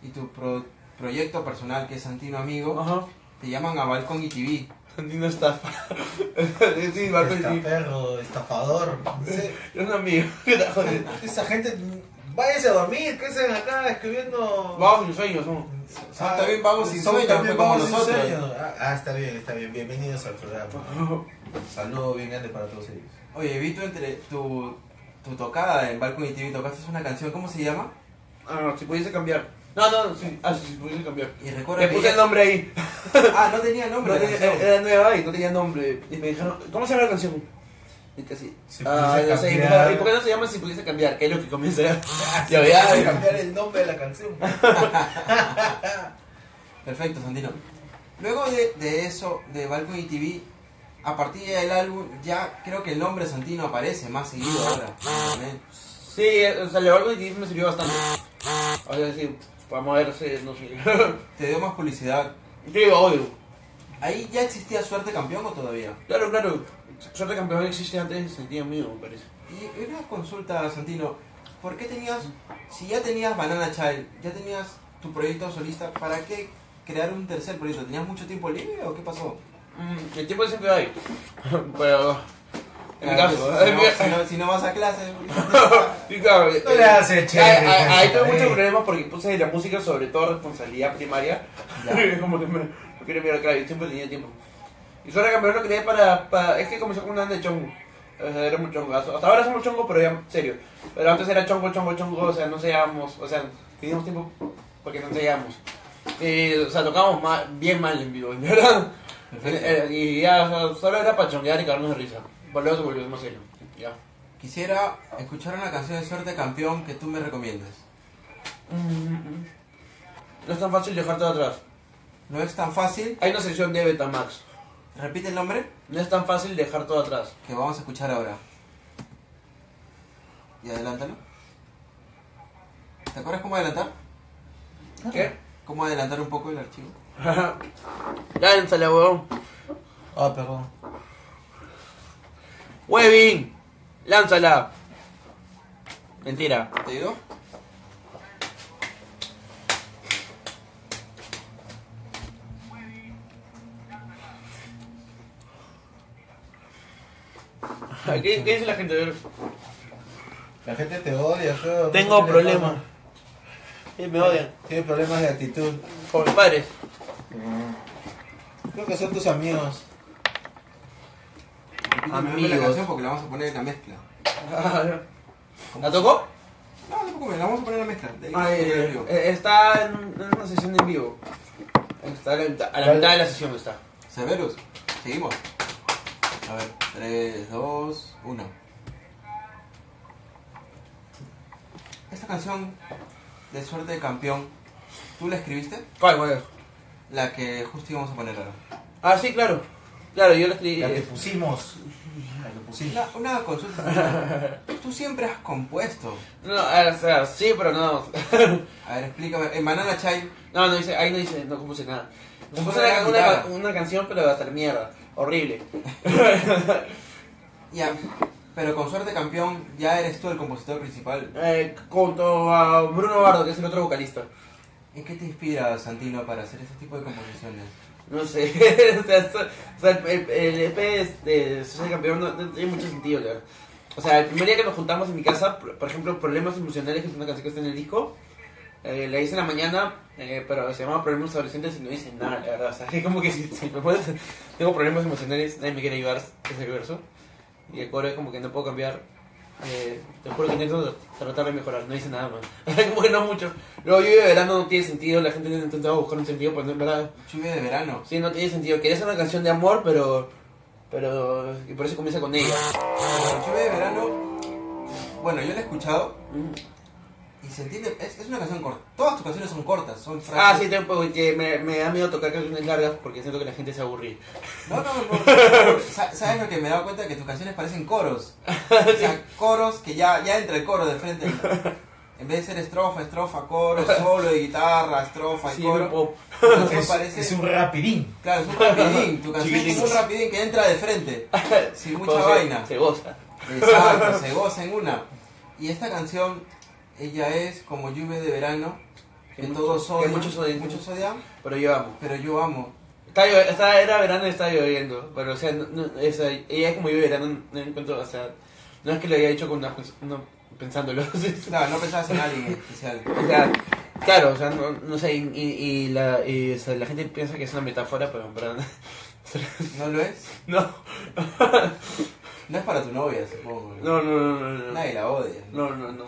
y tu pro- proyecto personal que es Santino Amigo, Ajá. te llaman a Balcón y TV. Santino estafa. sí, a Esta perro, estafador. no sé. [LAUGHS] Es un amigo. [LAUGHS] Esa gente, váyanse a dormir, ¿qué hacen acá escribiendo? Vamos sin sueños, ¿no? Son también vagos sin Son sueño, también como sin nosotros. sueño. Ah, ah, está bien, está bien. Bienvenidos al programa. [LAUGHS] Saludo bien grande para todos ellos. Oye, vi tu, entre, tu, tu tocada en Balcón y TV, tocaste una canción, ¿cómo se llama? Ah, no, si pudiese cambiar. No, no, sí. Ah, sí, si pudiese cambiar. Y recuerda Le que puse el nombre ahí. [LAUGHS] Ah, no tenía nombre No la tenía- canción. era nueva y no tenía nombre. Y me dijeron, ¿cómo se llama la canción? Y que así. Si ah, pudiese no sé, y me cambiar. dijo, ¿y por qué no se llama si pudiese cambiar? Que es lo que comienza [LAUGHS] [LAUGHS] ya. Ah, sí, hay que ya. cambiar el nombre de la canción. Perfecto, Santino. Luego de, de eso, de Balcony TV, a partir del álbum, ya creo que el nombre Santino aparece más seguido ahora. en internet. Sí, o sea, algo y me sirvió bastante. O sea, sí, para moverse, no sé. [LAUGHS] Te dio más publicidad. Sí, obvio. ¿Ahí ya existía Suerte Campeón o todavía? Claro, claro. Suerte campeón existe antes de sentido mío, me parece. Y una consulta, Santino. ¿Por qué tenías, si ya tenías Banana Child, ya tenías tu proyecto solista, ¿para qué crear un tercer proyecto? ¿Tenías mucho tiempo libre o qué pasó? Mm, el tiempo siempre hay. [LAUGHS] Pero. Claro, si, no, si no- vas a clase, [LAUGHS] No eh, le hace chévere. Ahí ahí- tuve muchos eh. problemas porque puse la música sobre todo responsabilidad primaria. [LAUGHS] Como que me, mirar claro, y siempre tenía tiempo. Y solo campeón lo creé para, para. Es que comenzó con una de chongo. O sea, era muy chongo. Hasta ahora somos chongo, pero ya serio. Pero antes era chongo, chongo, chongo. O sea, no ensayábamos. O sea, teníamos tiempo porque no. Y, o sea, tocábamos mal- bien mal en vivo, [LAUGHS] ¿verdad? Eh, Y ya, o sea, solo era para chonguear y cagarnos de risa. Volvió más serio. Ya. Quisiera escuchar una canción de Suerte Campeón que tú me recomiendes. Mm, No es tan fácil dejar todo atrás. No es tan fácil. Hay una sección de Betamax. Repite el nombre No es tan fácil dejar todo atrás. que vamos a escuchar ahora. Y adelántalo. ¿Te acuerdas cómo adelantar? ¿Qué? ¿Cómo adelantar un poco el archivo? [LAUGHS] Lánzala, huevón. Ah, perdón. Webin. Lánzala. Mentira. ¿Te ayudó? ¿Qué, qué dice la gente? La gente te odia, creo. Tengo problemas. Sí, me odian. Tiene problemas de actitud. Con mis padres. Creo que son tus amigos. Repíteme el nombre de Amigos. la canción porque la vamos a poner en la mezcla. ¿La tocó? No, no te preocupes, la vamos a poner en la mezcla. De ahí Ah, eh, pone en vivo. eh, está en, en una sesión en vivo. Está a la, mitad- a la mitad de la sesión está. Severus, seguimos. A ver, 3, 2, 1. Esta canción de Suerte de Campeón, ¿tú la escribiste? ¿Cuál, cuál es? La que justo íbamos a poner ahora. Ah, sí, claro. Claro, yo la escribí. La que eh, pusimos. La que pusimos. Una, una consulta. [LAUGHS] Tú siempre has compuesto. No, o sea, sí, pero no. A ver, explícame. En Banana Child, No, no dice, ahí no dice, no compuse nada. Compuse una, canción, pero hasta la mierda. Horrible. [LAUGHS] ya. Pero con Suerte Campeón ya eres tú el compositor principal. Eh, junto a Bruno Bardo, que es el otro vocalista. ¿En qué te inspira, Santino, para hacer ese tipo de composiciones? No sé, [LAUGHS] o sea, esto- o sea, el, el EP de Soy Campeón no, no tiene mucho sentido, verdad. O sea, el primer día que nos juntamos en mi casa, por por ejemplo, Problemas Emocionales, que es una canción que está en el disco, eh, la hice en la mañana, eh, pero se llamaba Problemas Adolescentes y no hice nada, la verdad. O sea, es [LAUGHS] como que si, si me pones, tengo problemas emocionales, nadie me quiere ayudar, es el verso. Y el coro es como que no puedo cambiar. Eh, te juro que intento tratar de mejorar, no hice nada más. como que no mucho. Luego lluvia de verano no tiene sentido, la gente ha intentado buscar un sentido, pero no, en verdad Lluvia de verano. Sí, no tiene sentido. Quería hacer una canción de amor, pero. Pero. Y por eso comienza con ella. Lluvia de verano. Bueno, yo la he escuchado Mm. Y se entiende. Es, es una canción corta. Todas tus canciones son cortas, son frases. Ah, sí, tengo, porque me, me da miedo tocar canciones largas porque siento que la gente se aburre. No, no, no. Sa- ¿Sabes lo que me he dado cuenta? Que tus canciones parecen coros. [LAUGHS] O sea, coros que ya, ya entra el coro de frente. En vez de ser estrofa, estrofa, coro, solo de guitarra, estrofa y Sí, coro. Es, parece- es un rapidín. Claro, es un rapidín. Tu canción es un rapidín que entra de frente. [LAUGHS] Sin mucha Como se- vaina. Se goza. Exacto, se goza en una. Y esta canción ella es como lluvia de verano, que, Que todos que odian, muchos odian. muchos odian, Pero yo amo. pero yo amo. Está está- era verano y estaba lloviendo. Pero, o sea, no, no, ella es como yo verano, no encuentro, o sea, no es que lo haya hecho con una, no, pensándolo. [LAUGHS] Claro, no pensabas en alguien especial. o sea, claro, o sea, no, no sé, y, y- la, y, o sea, la gente piensa que es una metáfora, pero en verdad [LAUGHS] ¿No lo es? no. No es para tu novia, supongo. No, no, no, no, no. Nadie la odia. No, no, no.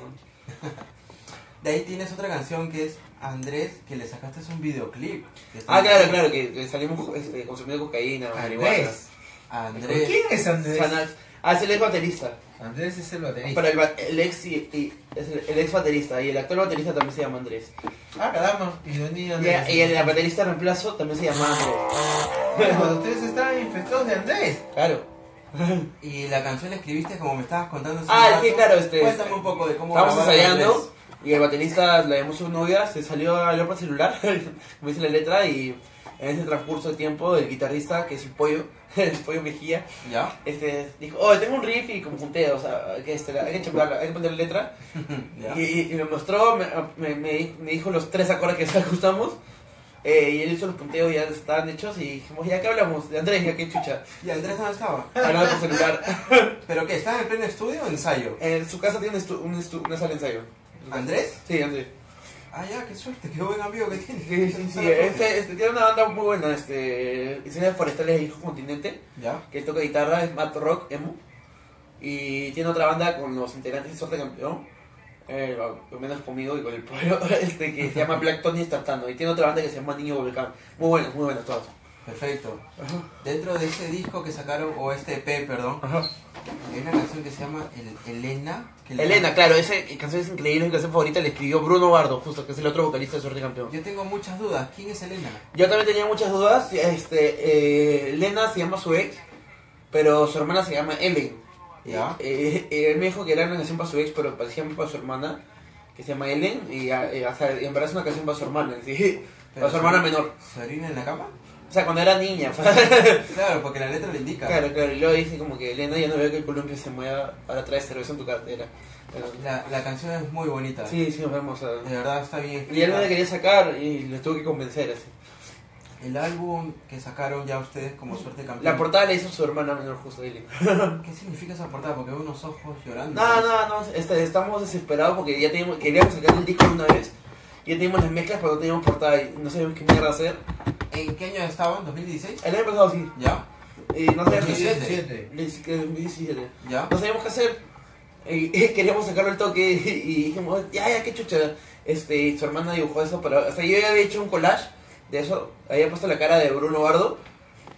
De ahí tienes otra canción que es Andrés, que le sacaste un videoclip. Ah, claro, claro, que, que salimos este, consumiendo cocaína, marihuana. Andrés. Andrés. ¿Quién es Andrés? Ah, es el ex baterista. Andrés es el baterista. Pero el, el ex y, y- es el, el ex baterista y el actual baterista también se llama Andrés. Ah, caramba. Ironía. Y, y el baterista reemplazo también se llama Andrés. Cuando ustedes estaban infectados de Andrés. Claro. Y la canción la escribiste como me estabas contando. hace Ah, un rato. sí, claro, este- Cuéntame un poco de cómo Estábamos grabaron ensayando Andrés. y el baterista le llamó su novia, se salió a hablar por celular, [LAUGHS] como dice la letra, y en ese transcurso de tiempo el guitarrista, que es el pollo, [LAUGHS] el pollo Mejía, ¿Ya? este, dijo, oh, tengo un riff y como junté, o sea, hay que, este, hay que chaplarla, hay que ponerle letra. [LAUGHS] ¿Ya? Y, y- y me mostró, me, me, me- me dijo los tres acordes que ajustamos. Eh, y él hizo los punteos, ya estaban hechos. Y dijimos, ¿ya qué hablamos? De Andrés, ya qué chucha. ¿Y Andrés dónde estaba? Hablando por celular. [LAUGHS] ¿Pero qué? ¿Estaba en pleno estudio o ensayo? En su casa tiene un estu- un estu- una sala de ensayo. ¿Andrés? Sí, Andrés. Ah, ya, qué suerte, qué buen amigo que tiene. Sí, sí, sí. Este, este, tiene una banda muy buena. Este, Escenas Forestales de Hijo Continente. ¿Ya? Que él toca guitarra, es Matt Rock, emo. Y tiene otra banda con los integrantes de Sorte Campeón. Eh, al menos conmigo y con el pollo. [LAUGHS] Este, que se llama Black Tony Startando. Y tiene otra banda que se llama Niño Volcán. Muy buenas, muy buenas todas. Perfecto. Dentro de ese disco que sacaron, o este EP, perdón, Ajá. hay una canción que se llama El- Elena. Que le- Elena, claro, esa canción es increíble, mi canción favorita la escribió Bruno Bardo, justo, que es el otro vocalista de Suerte Campeón. Yo tengo muchas dudas. ¿Quién es Elena? Yo también tenía muchas dudas, este, eh, Elena se llama su ex, pero su hermana se llama Ellen. Ya. Eh, eh, él me dijo que era una canción para su ex, pero parecía para su hermana, que se llama Ellen, y, ah, eh, o sea, en verdad es una canción para su hermana, ¿sí? [LAUGHS] para su hermana menor. ¿Se orina en la cama? O sea, cuando era niña. [LAUGHS] Claro, porque la letra lo indica. claro, claro, y luego dice como que Elena ya no veo que el columpio se mueva, ahora trae cerveza en tu cartera. Pero- La, la canción es muy bonita. sí, sí, nos vemos. a- De verdad está bien Y él me escrita. la quería sacar y le tuve que convencer así. El álbum que sacaron ya ustedes como Suerte Campeón. La portada la hizo su hermana menor justo Eileen. [LAUGHS] ¿Qué significa esa portada? Porque veo unos ojos llorando. No, no, no, este, estamos desesperados porque ya teníamos, queríamos sacar el disco de una vez. Ya teníamos las mezclas pero no teníamos portada y no sabíamos qué mierda hacer. ¿En qué año estaban? ¿2016? El año pasado sí. ¿Ya? Y no sabíamos qué hacer. 2017. Ni siquiera 2017. ¿Ya? No sabíamos qué hacer. Y, y [LAUGHS] queríamos sacarlo al toque y, dijimos, ya, ya, qué chucha. Este, y su hermana dibujó eso, pero hasta yo ya había hecho un collage de eso. Había puesto la cara de Bruno Bardo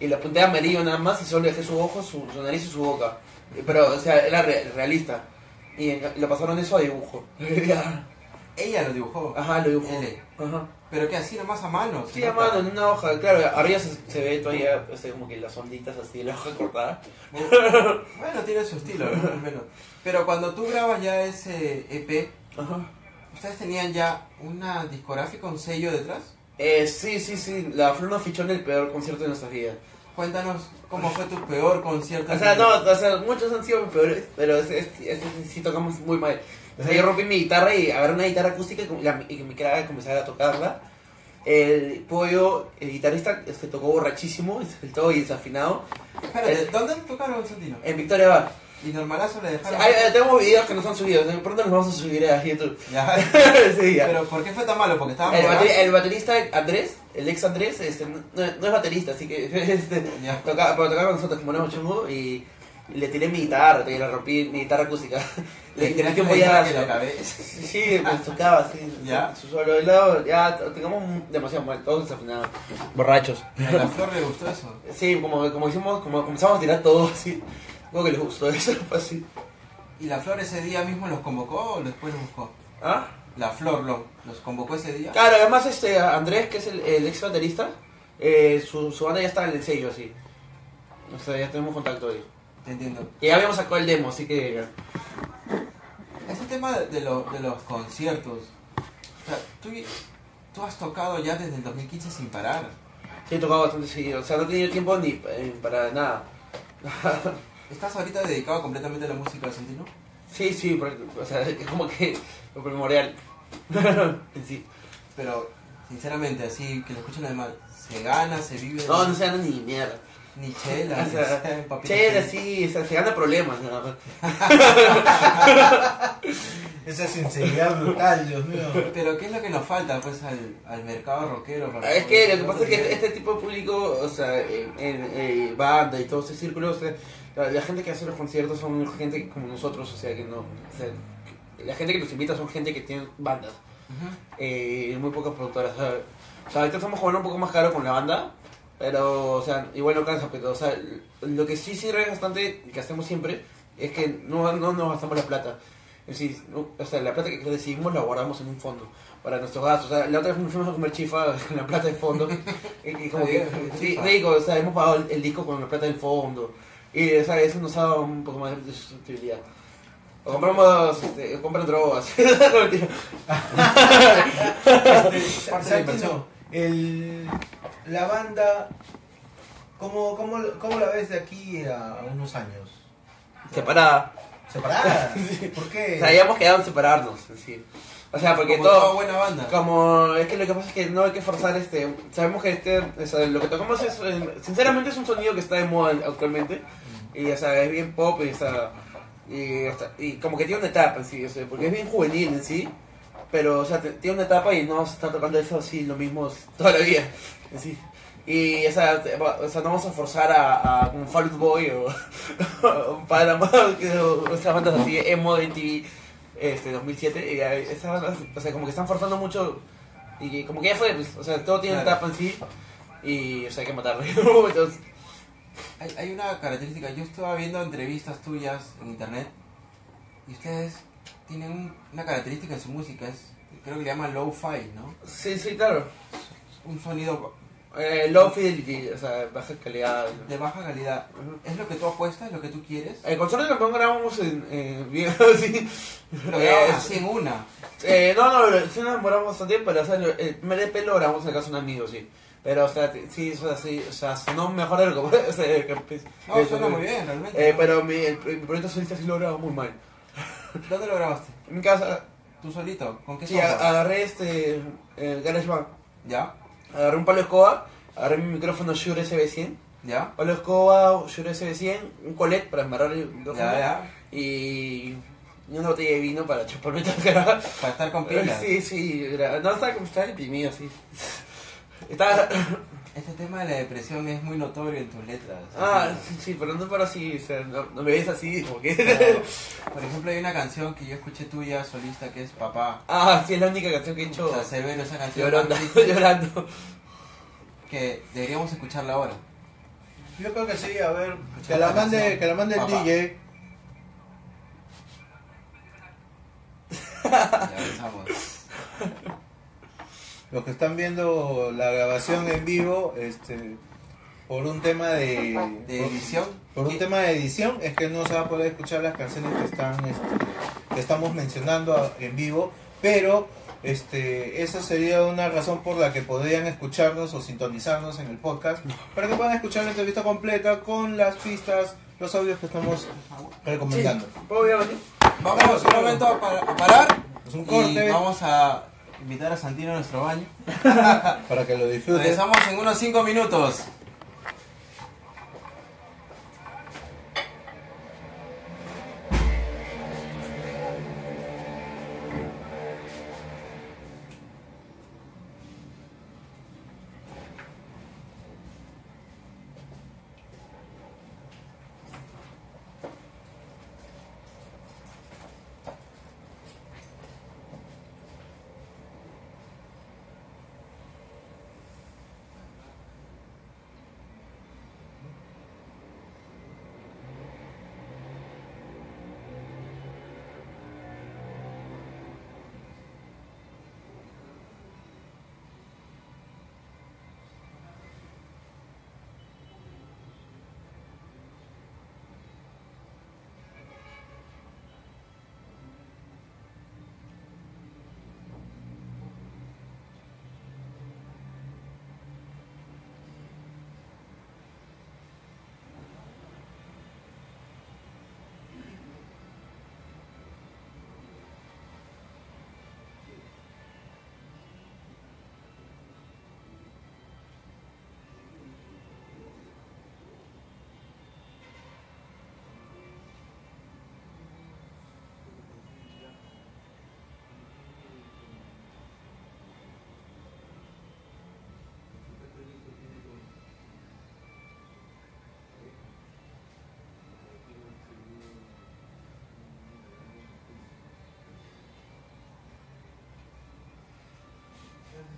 y la apunté amarillo nada más y solo dejé su ojo, su, su nariz y su boca. Pero, o sea, era re- realista. Y en- le pasaron eso a dibujo. [LAUGHS] Ella lo dibujó. Ajá, lo dibujó. L. Ajá. Pero que así nomás a mano. Sí, a mano, en una hoja. Claro, arriba se, se ve todavía este, como que las onditas así, la hoja cortada. Bueno, tiene su estilo, al menos. Pero cuando tú grabas ya ese EP, Ajá. ¿ustedes tenían ya una discográfica, un sello detrás? Eh, sí, sí, sí. La Flor nos fichó en el peor concierto de nuestras vidas. Cuéntanos cómo fue tu peor concierto. O sea, no, o sea, muchos han sido peores, pero este, este, este sí tocamos muy mal. O sea, yo rompí mi guitarra y agarré una guitarra acústica y, la- y me quedaba comenzar a tocarla. El pollo, el guitarrista, este, tocó borrachísimo, y todo y desafinado. Espérate, ¿dónde tocaron Santino? En Victoria Bar. Y normalazo le dejaron. Hay, hay- tenemos videos que nos han subido, pronto los vamos a subir a YouTube. Ya. [LAUGHS] sí, ya. Pero ¿por qué fue tan malo? Porque estaban El, bateri- el baterista Andrés, el ex Andrés, este, no, no es baterista, así que [LAUGHS] este, tocaba, tocaba con nosotros como éramos chungos y, y le tiré mi guitarra, y le rompí mi guitarra acústica. [LAUGHS] Le guitarra que la cabeza. Sí, pues tocaba así, Ya. su solo de lado, ya tocamos demasiado mal, todos desafinados, borrachos. A la flor le gustó eso. Sí, como, como hicimos, como comenzamos a tirar todo así, como que les gustó [LAUGHS] eso, fue así. ¿Y la flor ese día mismo los convocó o después los buscó? ¿Ah? La flor lo- los convocó ese día. Claro, además este Andrés, que es el, el ex baterista, eh, su, su banda ya está en el sello, así. O sea, ya tenemos contacto ahí. Te entiendo. Y ya habíamos sacado el demo, así que... Ese tema de, de lo- de los conciertos. O sea, tú, tú has tocado ya desde el 2015 sin parar. Sí, he tocado bastante seguido. O sea, no he tenido tiempo ni eh, para nada. [LAUGHS] ¿Estás ahorita dedicado completamente a la música, Santino? Sí, sí, porque, o sea, es como que [LAUGHS] lo primordial. [LAUGHS] sí. Pero, sinceramente, así que lo escuchen además, se gana, se vive. No, no se gana ni mierda. Ni chela, [LAUGHS] O sea, Chela, chela. sí, o sea, se gana problemas. más. Esa sinceridad brutal, Dios mío. Pero, ¿qué es lo que nos falta, pues, al, al mercado rockero? para Es que lo que pasa es que este, este tipo de público, o sea, en, en- en banda y todo ese círculo, o sea, la, la gente que hace los conciertos son gente como nosotros, o sea, que no. O sea, la gente que nos invita son gente que tiene bandas. Ujú. eh, muy pocas productoras. O sea, o sea, ahorita estamos jugando un poco más caro con la banda, pero, o sea, igual no cansa, pero, o sea, lo que sí sirve bastante, que hacemos siempre, es que no, no nos gastamos la plata. Es decir, no- o sea, la plata que recibimos la guardamos en un fondo para nuestros gastos. O sea, la otra vez fuimos a comer chifa [LAUGHS] con la plata del fondo. [LAUGHS] y, y como que, sí, digo, o sea, hemos pagado el, el disco con la plata del fondo. Y, o sea, eso nos ha dado un poco más de sustentabilidad. O compramos, este, o compran drogas. [LAUGHS] No, mentira. Este, el, la banda, ¿cómo, cómo, ¿cómo la ves de aquí a unos años? Separada. ¿Separada? [LAUGHS] ¿Por O qué? sea, habíamos quedado en separarnos. sí. O sea, porque Como todo. toda buena banda. Como es que lo que pasa es que no hay que forzar este. Sabemos que este. o sea, lo que tocamos es. eh, Sinceramente es un sonido que está de moda actualmente. Y o sea, es bien pop y, o sea, y, o sea, y como que tiene una etapa en sí. O sea, porque es bien juvenil en sí. Pero, o sea, tiene una etapa y no vamos a estar tocando eso así lo mismo toda la vida. En sí. Y o sea, o sea, no vamos a forzar a, a un Fall Boy o, [LAUGHS] o un Panama o esas bandas así, emo de MTV este, 2007. Y o sea, como que están forzando mucho y como que ya fue, pues, o sea, todo tiene Claro. etapa en sí y o sea, hay que matarlo. [LAUGHS] Entonces, Hay, hay una característica, yo estaba viendo entrevistas tuyas en internet y ustedes tienen un- una característica en su música, es, creo que le llaman low-fi, ¿no? sí, sí, claro. Un sonido Eh, low fidelity, o sea, baja calidad. de baja calidad. ¿Es lo que tú apuestas, es lo que tú quieres? El concierto de campeón grabamos en, en bien así. [LAUGHS] Lo Eh, grabas así en una. Eh, no, no, sí nos demoramos bastante, pero o sea, el EP lo grabamos en la casa de un amigo, sí. Pero, o sea, sí, o sea, sí, o sea, sonó mejor de lo que... [LAUGHS] O sea, que- No, que- suena muy bien, realmente. Eh, ¿no? pero mi, el, mi proyecto solista sí lo grabó muy mal. ¿Dónde lo grabaste? En mi casa, ¿Tú solito? ¿Con qué sí, software? agarré este... Eh, GarageBand. ¿Ya? Agarré un palo de escoba, agarré mi micrófono Shure SB100, ¿Ya? palo de escoba, Shure SB100, un collet para amarrar el micrófono ¿Ya, ya? y una botella de vino para chuparme cara. Para estar con pilas. Sí, sí, no estaba como estaba deprimido, sí. Estaba... Este tema de la depresión es muy notorio en tus letras. Ah, sí, [LAUGHS] sí, pero no para así, o sea, no, no me ves así, como que... [LAUGHS] Por ejemplo, hay una canción que yo escuché tuya, solista, que es Papá. Ah, sí, es la única canción que he hecho O sea, severo esa canción. llorando, [LAUGHS] llorando. Que deberíamos escucharla ahora. Yo creo que sí, a ver, que la mande, que la mande el Papá. DJ. Ya avanzamos. Los que están viendo la grabación en vivo, este, por un tema de, ¿De por- edición? Por un ¿Qué? tema de edición es que no se va a poder escuchar las canciones que están este, que estamos mencionando en vivo, pero este esa sería una razón por la que podrían escucharnos o sintonizarnos en el podcast para que puedan escuchar la entrevista completa con las pistas, los audios que estamos recomendando. ¿Puedo ir a venir? Vamos un momento a, par- a parar. Es un Y corte vamos a invitar a Santino a nuestro baño. [LAUGHS] para que lo disfruten. Regresamos en unos 5 minutos.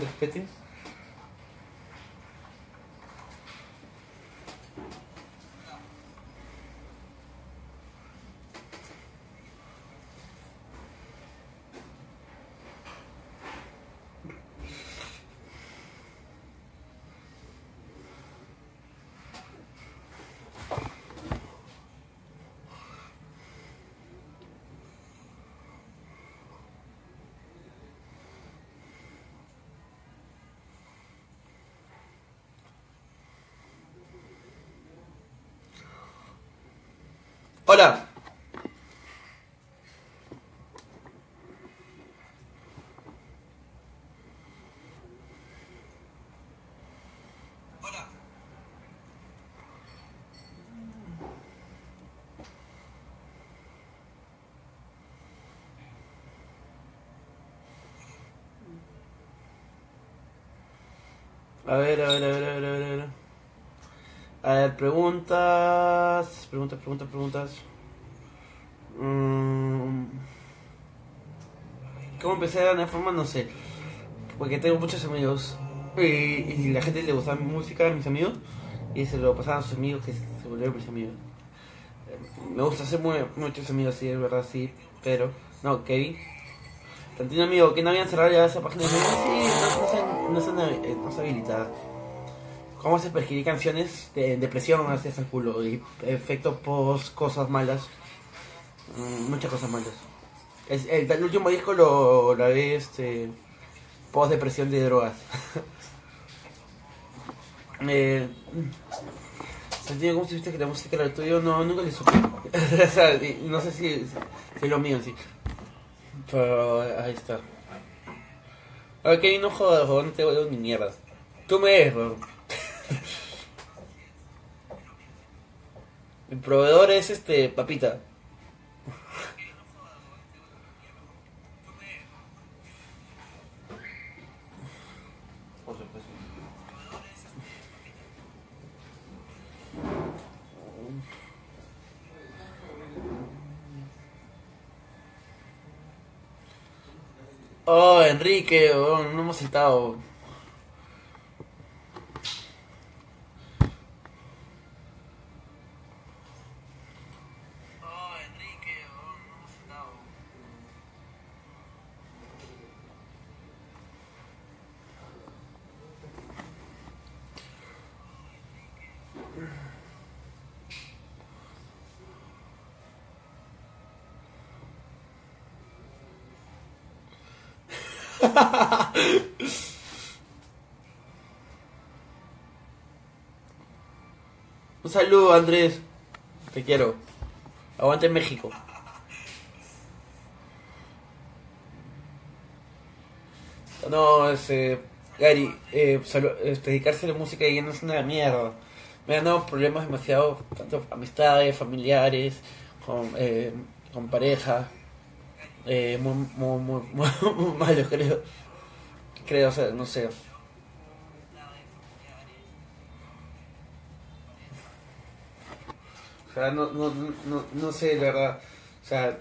de rogarse Hola. A ver, a ver, a ver, a ver, a ver. A ver, preguntas, preguntas, preguntas, preguntas. Mm, ¿Cómo empecé a ganar fama? No sé. Porque tengo muchos amigos. Y, la gente le gustaba mi música, a mis amigos. Y se lo pasaban a sus amigos que se volvieron mis amigos. Me gusta hacer muy- muchos amigos, sí, es verdad, sí. Pero, no, Kevin. Tanto un amigo que no habían cerrado ya esa página. Sí, no, no, no, eh, no se habilitada. ¿Cómo se perquirir canciones de depresión hacia el culo y efectos post cosas malas? Mm, muchas cosas malas. El, último disco lo grabé este, post depresión de drogas. [LAUGHS] eh, Santino, ¿cómo supiste que la música era tuyo? No, nunca le supe. [LAUGHS] no sé si, es lo mío, sí. Pero ahí está. Ok, no jodas, no te voy ni mierda. Tú me ves, weón. [LAUGHS] Mi proveedor es este, papita. Oh, Enrique, weón, no hemos citado. Saludo, Andrés. Te quiero. Aguante México. No, este. Gary, eh, este, dedicarse a la música ya no es una mierda. Me han dado problemas demasiado, tanto amistades, familiares, con, eh, con pareja. Eh, muy, muy, muy, [LAUGHS] muy, muy malos, creo. Creo, o sea, no sé. O sea, no, no, no, no, sé, la verdad. O sea,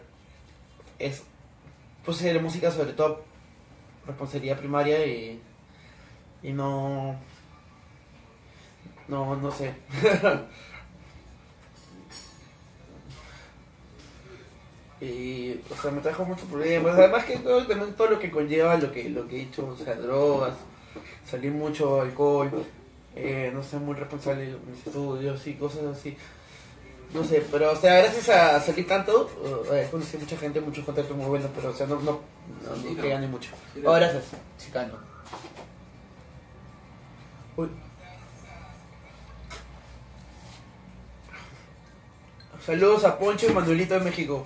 es. Puse la música sobre todo responsabilidad primaria y. Y no. No, no sé. [LAUGHS] y. O sea, me trajo muchos problemas. Además que todo, también todo lo que conlleva lo que, lo que he hecho, o sea, drogas, salir mucho, alcohol, eh, no ser muy responsable en mis estudios y cosas así. No sé, pero o sea, gracias a salir tanto, uh, eh, conocí mucha gente, muchos contactos muy buenos, pero o sea, no, no, no, sí, no mucho. Sí, oh, gracias, chicano. Uy. Saludos a Poncho y Manuelito de México.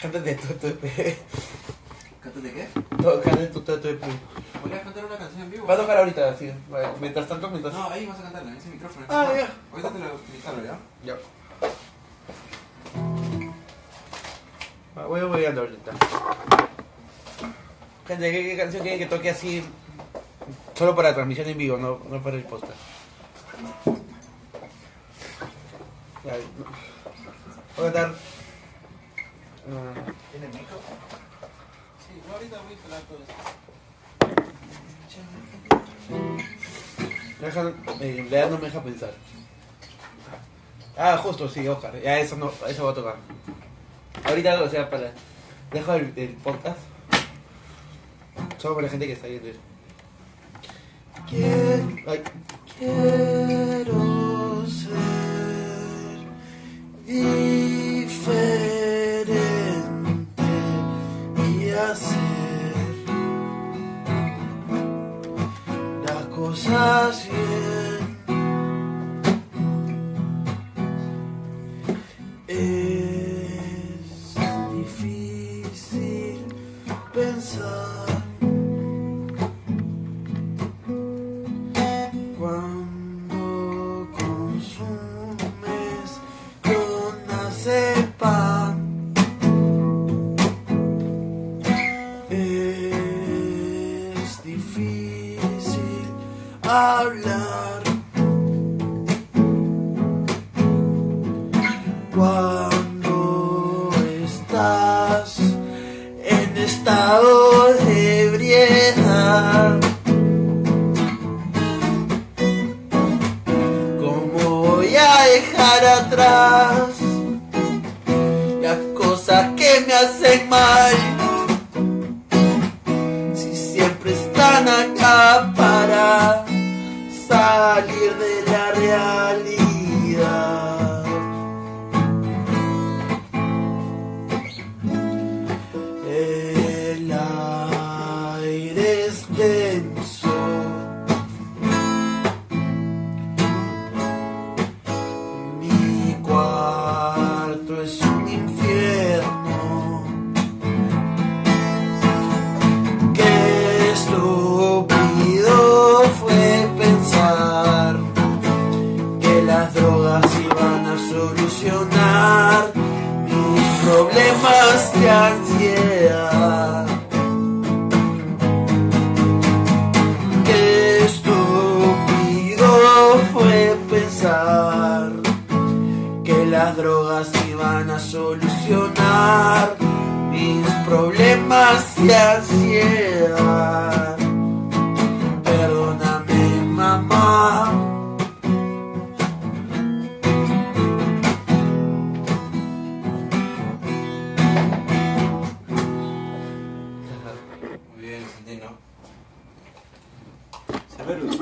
Cántate tu, tu, tu. ¿Cántate qué? Cántate tu, tu, tu, tu. ¿Podrías cantar una canción en vivo? Va a tocar ahorita, sí. Vale, Mientras tanto, mientras... No, ahí vas a cantarla, en ese micrófono. Ah, ya. Ahorita te lo instalo, ¿ya? Ya. Ah, Voy voyando ahorita. Gente, ¿qué, qué canción quieren que toque así? Solo para transmisión en vivo, no, no para el podcast. No. Voy a cantar. ah, ¿Tiene micro? Sí, yo ahorita voy a instalar todo esto. Deja, eh, realidad no me deja pensar. Ah, justo, sí, Oscar. Ya eso no, eso va a tocar. Ahorita, o sea, para. Dejo el, el podcast. Solo para la gente que está viendo eso. Quiero, ay, quiero ser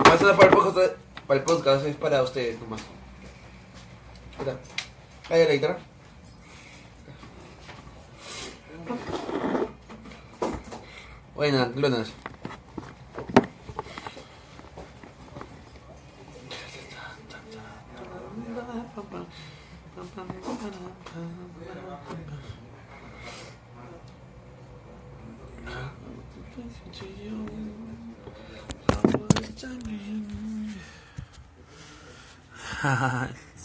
Más para el podcast, para el podcast es para ustedes nomás. Mira. Ahí la guitarra. Buenas, lunas.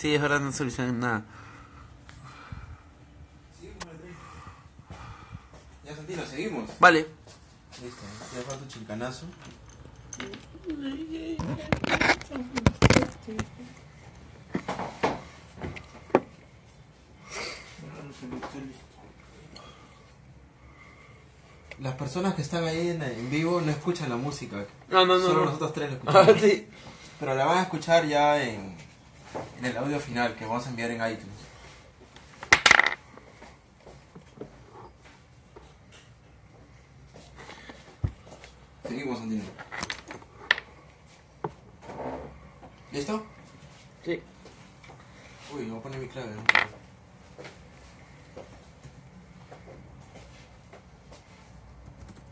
Sí, es verdad, no solucionan nada. Ya, Santino, seguimos. Vale. Listo, ya falta tu chilcanazo. Las personas que están ahí en, en vivo no escuchan la música. No, no, no. Solo no. nosotros tres la [LAUGHS] Ah, escuchamos. sí. Pero la van a escuchar ya en, en el audio final que vamos a enviar en iTunes. Seguimos, Santino. ¿Listo? Sí. Uy, voy a poner mi clave. ¿no?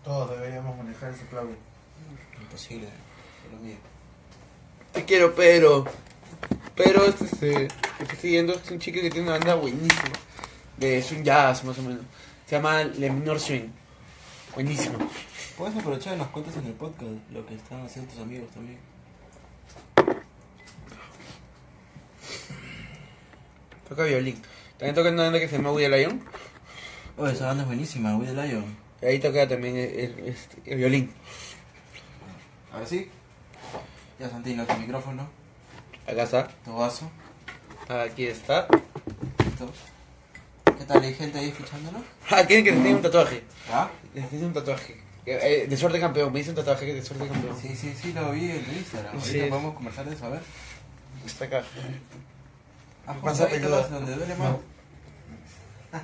Todos deberíamos manejar ese clave. Imposible. Es lo mío. Tic quiero, pero. Pero este, este, estoy siguiendo, es un chico que tiene una banda buenísima. De swing jazz, más o menos. Se llama Le Minor Swing. Buenísimo. Puedes aprovechar nos cuentas en el podcast lo que están haciendo tus amigos también. Toca violín. También toca una banda que se llama We the Lion. Oh, esa banda es buenísima, We the Lion. Y ahí toca también el, el- este, el violín. Ahora sí. Ya Santino, tu micrófono, Está. tu vaso. Aquí está. Listo. ¿Qué tal? ¿Hay gente ahí escuchándonos? [LAUGHS] Ah, tienen que tener un tatuaje. ¿Ah? Necesito un tatuaje. Eh, De suerte campeón. Me hice un tatuaje de suerte campeón. Sí, sí, sí, lo vi en tu Instagram. Ahorita Sí. podemos conversar de eso, a ver. Está acá. Ah, Pasa ahí peluda. tocas donde duele más. [LAUGHS]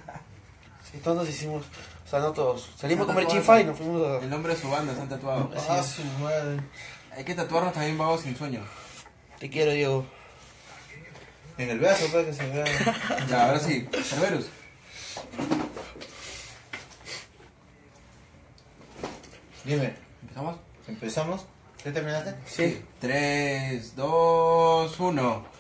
Sí, todos nos hicimos. O sea, no todos. Salimos a comer chifa y nos fuimos a. El nombre de su banda se han tatuado. Ah, su madre. Hay que tatuarnos también vagos sin sueño. Te quiero, Diego. En el brazo para que se vea. [LAUGHS] Ya, ahora sí. Cerberus. Dime, ¿Empezamos? ¿empezamos? ¿Ya terminaste? Sí. 3, 2, 1.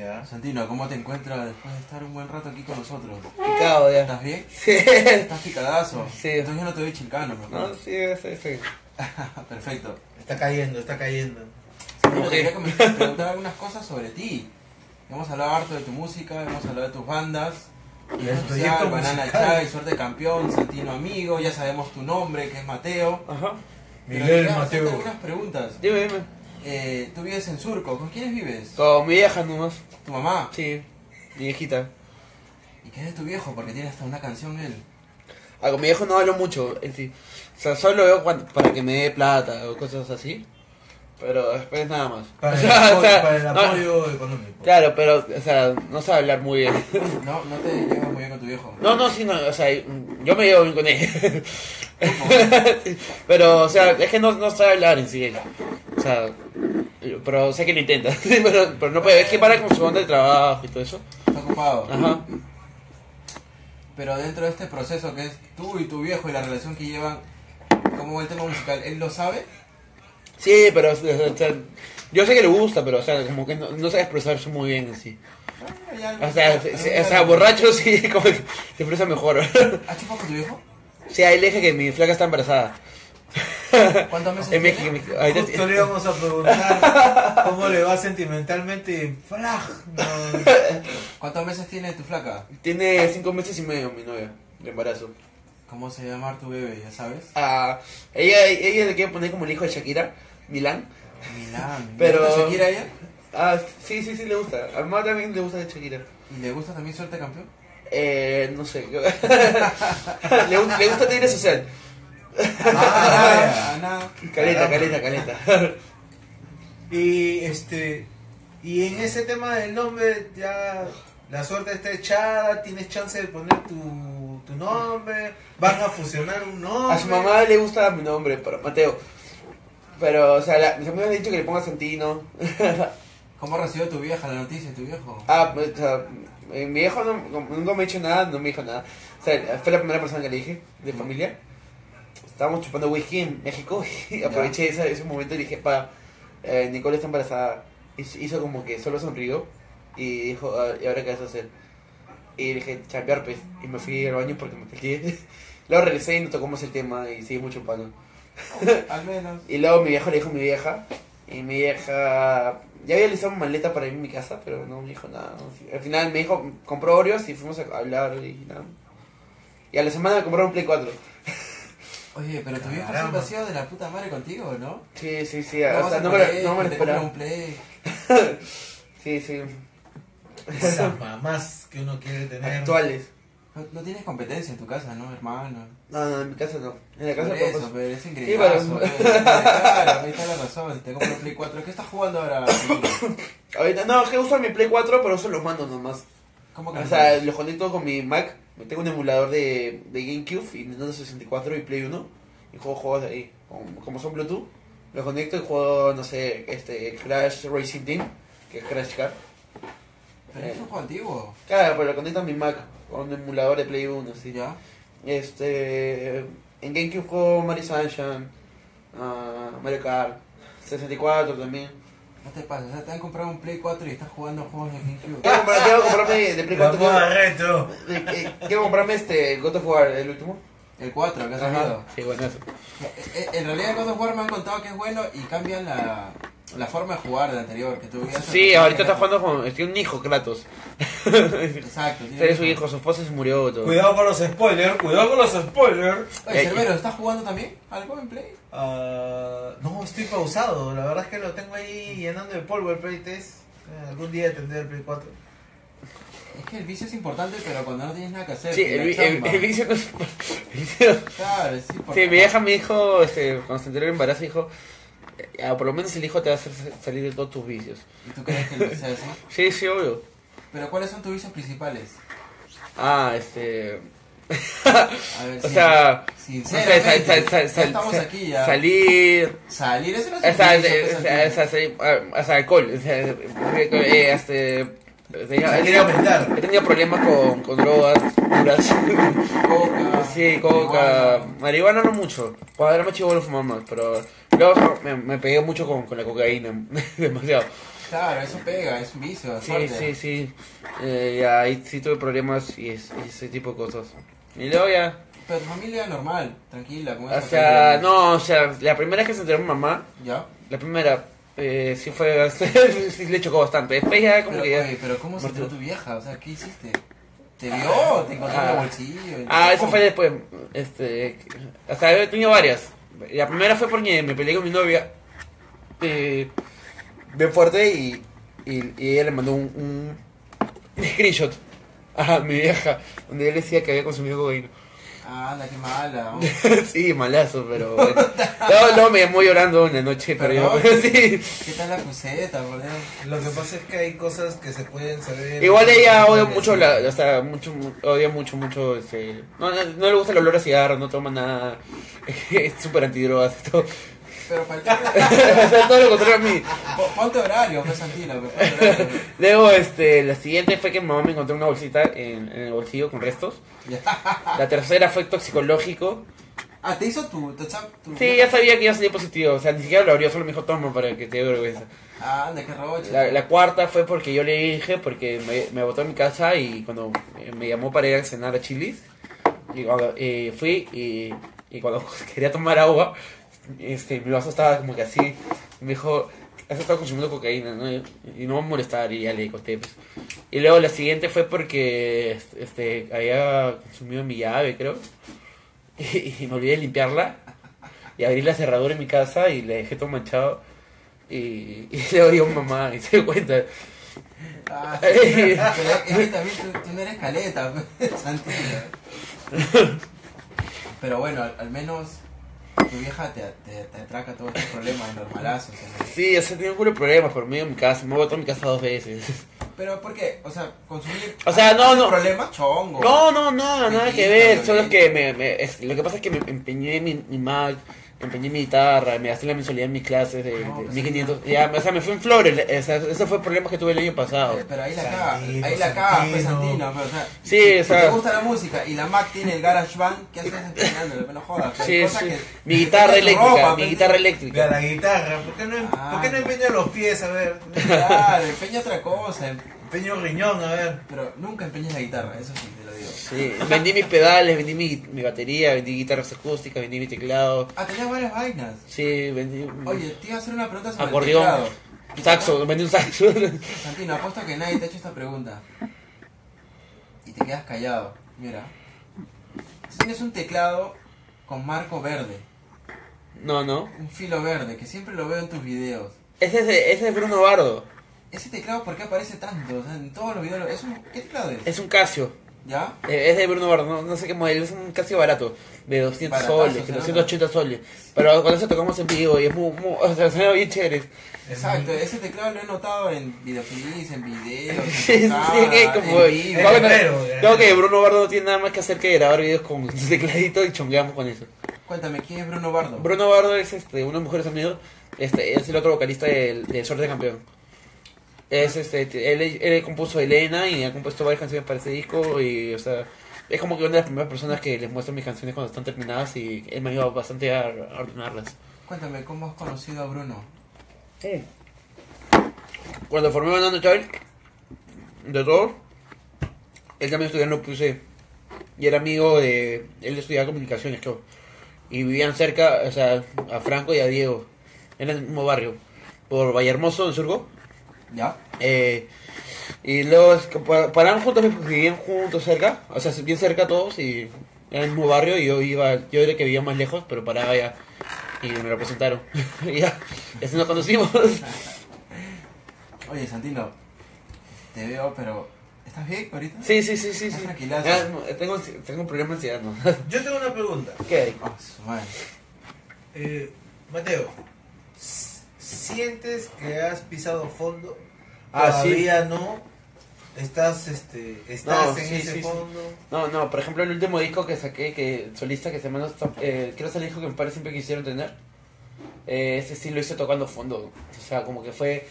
Ya. Santino, ¿cómo te encuentras después de estar un buen rato aquí con nosotros? Picado ya. ¿Estás bien? [LAUGHS] Sí. ¿Estás picadazo? Sí. Entonces yo no te doy chilcano, ¿no? No, sí, sí, sí. [LAUGHS] Perfecto. Está cayendo, está cayendo. Santino, te quería comentar- preguntar algunas cosas sobre ti. Hemos hablado harto de tu música, hemos hablado de tus bandas. Y el social, proyecto Banana musical. Chai, Suerte Campeón, Santino Amigo, ya sabemos tu nombre, que es Mateo. Ajá. Miguel Mateo. algunas preguntas. Dime, dime. Eh, tú vives en Surco, ¿con quiénes vives? Con mi vieja nomás. ¿Tu mamá? Sí. Mi viejita. ¿Y qué es de tu viejo? Porque tiene hasta una canción él. Ah, con mi viejo no hablo mucho en sí. O sea, solo veo cuando- para que me dé plata o cosas así. Pero después nada más. Para [LAUGHS] el O sea, apoyo, para el no- apoyo económico. Claro, pero, o sea, no sabe hablar muy bien. [LAUGHS] No, no te llevas muy bien con tu viejo. No, no, sí, no, o sea, yo me llevo bien con él. [LAUGHS] Pero, o sea, es que no, no sabe hablar en sí. O sea, pero sé que lo intenta. Pero, pero no puede, es que para con su banda de trabajo y todo eso. Está ocupado. Ajá. Pero dentro de este proceso que es tú y tu viejo y la relación que llevan, ¿cómo va el tema musical? ¿Él lo sabe? Sí, pero, o sea, yo sé que le gusta, pero, o sea, como que no, no sabe expresarse muy bien en sí. Ya, O sea, se- se- o sea, borracho sí, [LAUGHS] como que se expresa mejor. ¿Has chupado con tu viejo? Sí, ahí le dije que mi flaca está embarazada. ¿Cuántos meses [LAUGHS] En? México, en México. Ahorita- Justo le íbamos a preguntar cómo le va sentimentalmente. ¡Flag! No. ¿Cuántos meses tiene tu flaca? Tiene cinco meses y medio mi novia de embarazo. ¿Cómo se llama tu bebé? ¿Ya sabes? Ah, ella, ella le quiere poner como el hijo de Shakira, Milán. Milán. Pero- ¿Le gusta Shakira a ella? Ah, sí, sí, sí, le gusta. A mamá también le gusta Shakira. ¿Y le gusta también Suerte Campeón? Eh, no sé. [LAUGHS] le, le gusta Tigre Social. Ah, nada. [LAUGHS] Caleta, caleta, caleta. [LAUGHS] Y este. Y en ese tema del nombre, ya la suerte está echada. Tienes chance de poner tu, tu nombre. Van a fusionar un nombre. A su mamá le gusta mi nombre, pero Mateo. Pero, o sea, la- mis amigos me han dicho que le ponga Santino. [LAUGHS] ¿Cómo recibió tu vieja la noticia, tu viejo? Ah, pues, o sea, eh, mi viejo no, nunca me ha dicho nada, no me dijo nada. O sea, fue la primera persona que le dije, de familia. Estábamos chupando whisky en México [LAUGHS] y aproveché ese, ese momento y dije, pa, eh, Nicole está embarazada. Hizo, hizo como que solo sonrió y dijo, "Ah, ¿y ahora qué vas a hacer? Y dije, champear pues. Y me fui al baño porque me peleé. [LAUGHS] Luego regresé y no tocamos el tema y seguimos chupando. [LAUGHS] Al menos. Y luego mi viejo le dijo a mi vieja. Y mi vieja. Ya había listado maleta para ir a mi casa, pero no me dijo nada. Al final me dijo, compró Oreos y fuimos a hablar y nada. Y a la semana me compraron un Play 4. [LAUGHS] Oye, pero tu viejo siempre ha sido de la puta madre contigo, ¿no? Sí, sí, sí. No o sea, no me, lo- play, no me lo esperaba. un play. [LAUGHS] Sí, sí. Esas mamás que uno quiere tener. Actuales. No, no tienes competencia en tu casa, ¿no, hermano? No, no, en mi casa no. En la casa Por eso, papás. pero es Sí, ingresazo. pero- pues. Claro, ahí está la razón. Te compro un play 4, ¿qué estás jugando ahora? Ahorita, no, es que uso mi Play 4, pero uso los mandos nomás. ¿Cómo que O sea, tienes? lo conecto con mi Mac. Tengo un emulador de, de GameCube y Nintendo 64 y Play 1. Y juego juegos de ahí. Como, como son Bluetooth, lo conecto y juego, no sé, este Crash Racing Team, que es Crash Car. Pero es un juego antiguo. Claro, pero lo conecto a mi Mac con un emulador de Play 1, sí. ¿Ya? Este. En GameCube juego Mario Sunshine, ah, Mario Kart, 64 también. No te pases, o sea, te han comprado un Play 4 y estás jugando juegos de GameCube. Quiero, comprar- quiero comprarme de Play La 4. moda Quiero, eh, eh, quiero comprarme este God of War, el último. El 4 que ha salido. Sí, bueno, eso. Eh, eh, En realidad God of War me han contado que es bueno y cambian la, la forma de jugar del anterior. Que tú Sí, ahorita está jugando con. Tiene un hijo, Kratos. Exacto. tiene su hijo, su esposa se murió. Todo. Cuidado con los spoilers, cuidado con los spoilers. Oye, Eh, Cerbero, ¿estás jugando también algo en Play? Ah, no, estoy pausado. La verdad es que lo tengo ahí llenando de polvo el Play 3. Eh, algún día tendré el Play 4. Es que el vicio es importante, pero cuando no tienes nada que hacer. Sí, el, el, el vicio no es. el [LAUGHS] vicio- Claro, Sí, importante. mi vieja me dijo, este, cuando se enteró del embarazo, dijo, "Eh, ah, por lo menos el hijo te va a hacer salir de todos tus vicios. ¿Y tú crees que lo sea así? [LAUGHS] Sí, sí, obvio. Pero ¿cuáles son tus vicios principales? Ah, este... A ver, [LAUGHS] O sea, no sé, sinceramente, sal- sal- ya sal- estamos aquí ya. salir... Salir, eso no es O un o o ah, o sea, alcohol. O sea, [LAUGHS] eh, este... tenía- he Salir a tenido- aumentar. He tenido problemas con, con drogas duras. [LAUGHS] Coca. Sí, coca, marihuana. no mucho. Cuando era más chivo lo fumaba más, pero luego me, me pegué mucho con, con la cocaína, [LAUGHS] demasiado. Claro, eso pega, es un vicio. es Sí, fuerte. sí, sí. Eh, ya ahí sí tuve problemas y, es- y ese tipo de cosas. Y luego ya. Pero tu familia normal, tranquila, O sea, no, o sea, la primera vez que se enteró mi mamá, ¿Ya? la primera, eh, sí fue. [LAUGHS] sí le chocó bastante. Después ya como Pero, que ya. oye, pero ¿cómo se enteró tu vieja? O sea, ¿qué hiciste? ¿Te vio? ¿Te encontró en Ah. el bolsillo? Ah, eso fue después. Este, o sea, he tenido varias. La primera fue porque me peleé con mi novia. Eh, bien fuerte y, y, y ella le mandó un, un screenshot a mi vieja donde él decía que había consumido cocaína. Ah, anda, qué mala. [LAUGHS] sí, malazo, pero bueno. No, no, me llamó llorando una noche, pero yo, [LAUGHS] sí. ¿Qué tal la cuseta, Dios? Lo que pasa es que hay cosas que se pueden saber. Igual ella odia mucho, la, o sea, mucho, odia mucho, mucho, este, no, no, no le gusta el olor a cigarro, no toma nada, [LAUGHS] es súper antidrogas, todo. Pero para sea, [LAUGHS] todo lo contrario a mí. Ponte horario, pues Santino. pues. Luego, este, la siguiente fue que mi mamá me encontró una bolsita en, en el bolsillo con restos. [LAUGHS] La tercera fue toxicológico. Ah, ¿te hizo tu, tu, Sí, ya sabía que iba a salir positivo, o sea, ni siquiera lo abrió, solo me dijo toma para que te dé vergüenza. Ah, anda, qué roche. La, la cuarta fue porque yo le dije, porque me, me botó en mi casa y cuando me llamó para ir a cenar a Chilis, y cuando eh, fui y, y cuando [LAUGHS] quería tomar agua, este, mi vaso estaba como que así, me dijo, has estado consumiendo cocaína, ¿no? Y no me va a molestar y ya le conté. pues. Y luego la siguiente fue porque este, había consumido mi llave, creo, [LAUGHS] y, y me olvidé de limpiarla. Y abrí la cerradura en mi casa y le dejé todo manchado. Y, [LAUGHS] y le digo a mamá y se dio cuenta. Ah, [LAUGHS] pero es que también tú, tú no eres caleta, pues, Santino. Pero bueno, al, al menos tu vieja te, te, te atraca todos estos problemas normalazos. ¿no? Sí, o sea, tenía un culo de problemas por medio de mi casa. Me botó en mi casa dos veces. [LAUGHS] Pero ¿por qué? O sea, consumir... O sea, no, ¿hace no. problemas? Chongo. No, no, nada, nada que ver. Solo violenta. que me, me- es- lo que pasa es que me empeñé mi, mi Mac, empeñé mi guitarra, me gasté la mensualidad en mis clases de, No, de pues, 1500. Ya, o sea, me fui en flores. o sea, ese fue el problema que tuve el año pasado. Eh, Pero ahí la caga, ahí la caga, pues Santino. Pero, o sea, Sí, si o sea- te gusta la música y la Mac tiene el GarageBand, ¿qué haces empeñándolo? No jodas, pues, Sí, sí. que- Mi guitarra eléctrica, ropa, mi pues, guitarra eléctrica. la guitarra, ¿por qué no, ¿por qué no Ah. empeña los pies? A ver, Claro, empeña otra cosa, em- empeño riñón, a ver. pero nunca empeñes la guitarra, eso sí. Sí, vendí mis pedales, vendí mi, mi batería, vendí guitarras acústicas, vendí mi teclado. Ah, tenías varias vainas. Sí, vendí. Oye, te iba a hacer una pregunta sobre Acordeón. el teclado. Saxo, vendí un saxo. Santino, apuesto que nadie te ha hecho esta pregunta. Y te quedas callado. Mira. Tienes un teclado con marco verde, No, no. un filo verde, que siempre lo veo en tus videos. Ese es, de- ese es Bruno Bardo. Ese teclado, ¿por qué aparece tanto? O sea, en todos los videos. lo- ¿Es un... ¿Qué teclado es? Es un Casio. ¿Ya? Eh, Es de Bruno Bardo, no, no sé qué modelo, es un Casio barato, de 200 Baratazo, soles, ¿no? 280 soles. Pero con eso tocamos en vivo y es muy, muy o sea, suena bien chévere. Exacto, ese teclado lo he notado en videoclips, en videos, en [LAUGHS] Sí, sí, sí, que como... en vivo. Creo que, Pero, ya. creo que Bruno Bardo no tiene nada más que hacer que grabar videos con su tecladito y chongueamos con eso. Cuéntame, ¿quién es Bruno Bardo? Bruno Bardo es este, uno de los mejores amigos, este, es el otro vocalista del, del Suerte de Campeón. Es este, él, él compuso Elena y ha compuesto varias canciones para ese disco y, o sea, es como que una de las primeras personas que les muestro mis canciones cuando están terminadas y él me ayuda bastante a, a ordenarlas. Cuéntame, ¿cómo has conocido a Bruno? Cuando formé Banana Child, de todo, él también estudiaba en la UPC. Y era amigo de. Él estudiaba comunicaciones, creo. Y vivían cerca, o sea, a Franco y a Diego. En el mismo barrio. Por Vallehermoso, en Surco. ¿Ya? Eh, y luego es que pa- paraban juntos, pues, vivían juntos cerca, o sea, bien cerca todos y en el mismo barrio y yo iba, yo era que vivía más lejos, pero paraba ya y me lo presentaron. [LAUGHS] y ya, y así nos conocimos. Oye, Santino, te veo, pero ¿estás bien ahorita? sí, sí, sí, sí, Estás sí. tranquilazo. Ya, no, tengo, tengo un problema de ansiedad, ¿no? [LAUGHS] Yo tengo una pregunta. ¿Qué hay? Ah. Eh, Mateo, ¿sientes que has pisado fondo? Ah, sí. Todavía no. Estás, este, estás No, en sí, ese sí, fondo. No, no, por ejemplo, el último disco que saqué, que solista, que se llama eh, creo que es el disco que mis padres siempre quisieron tener. Eh, ese sí lo hice tocando fondo. O sea, como que fue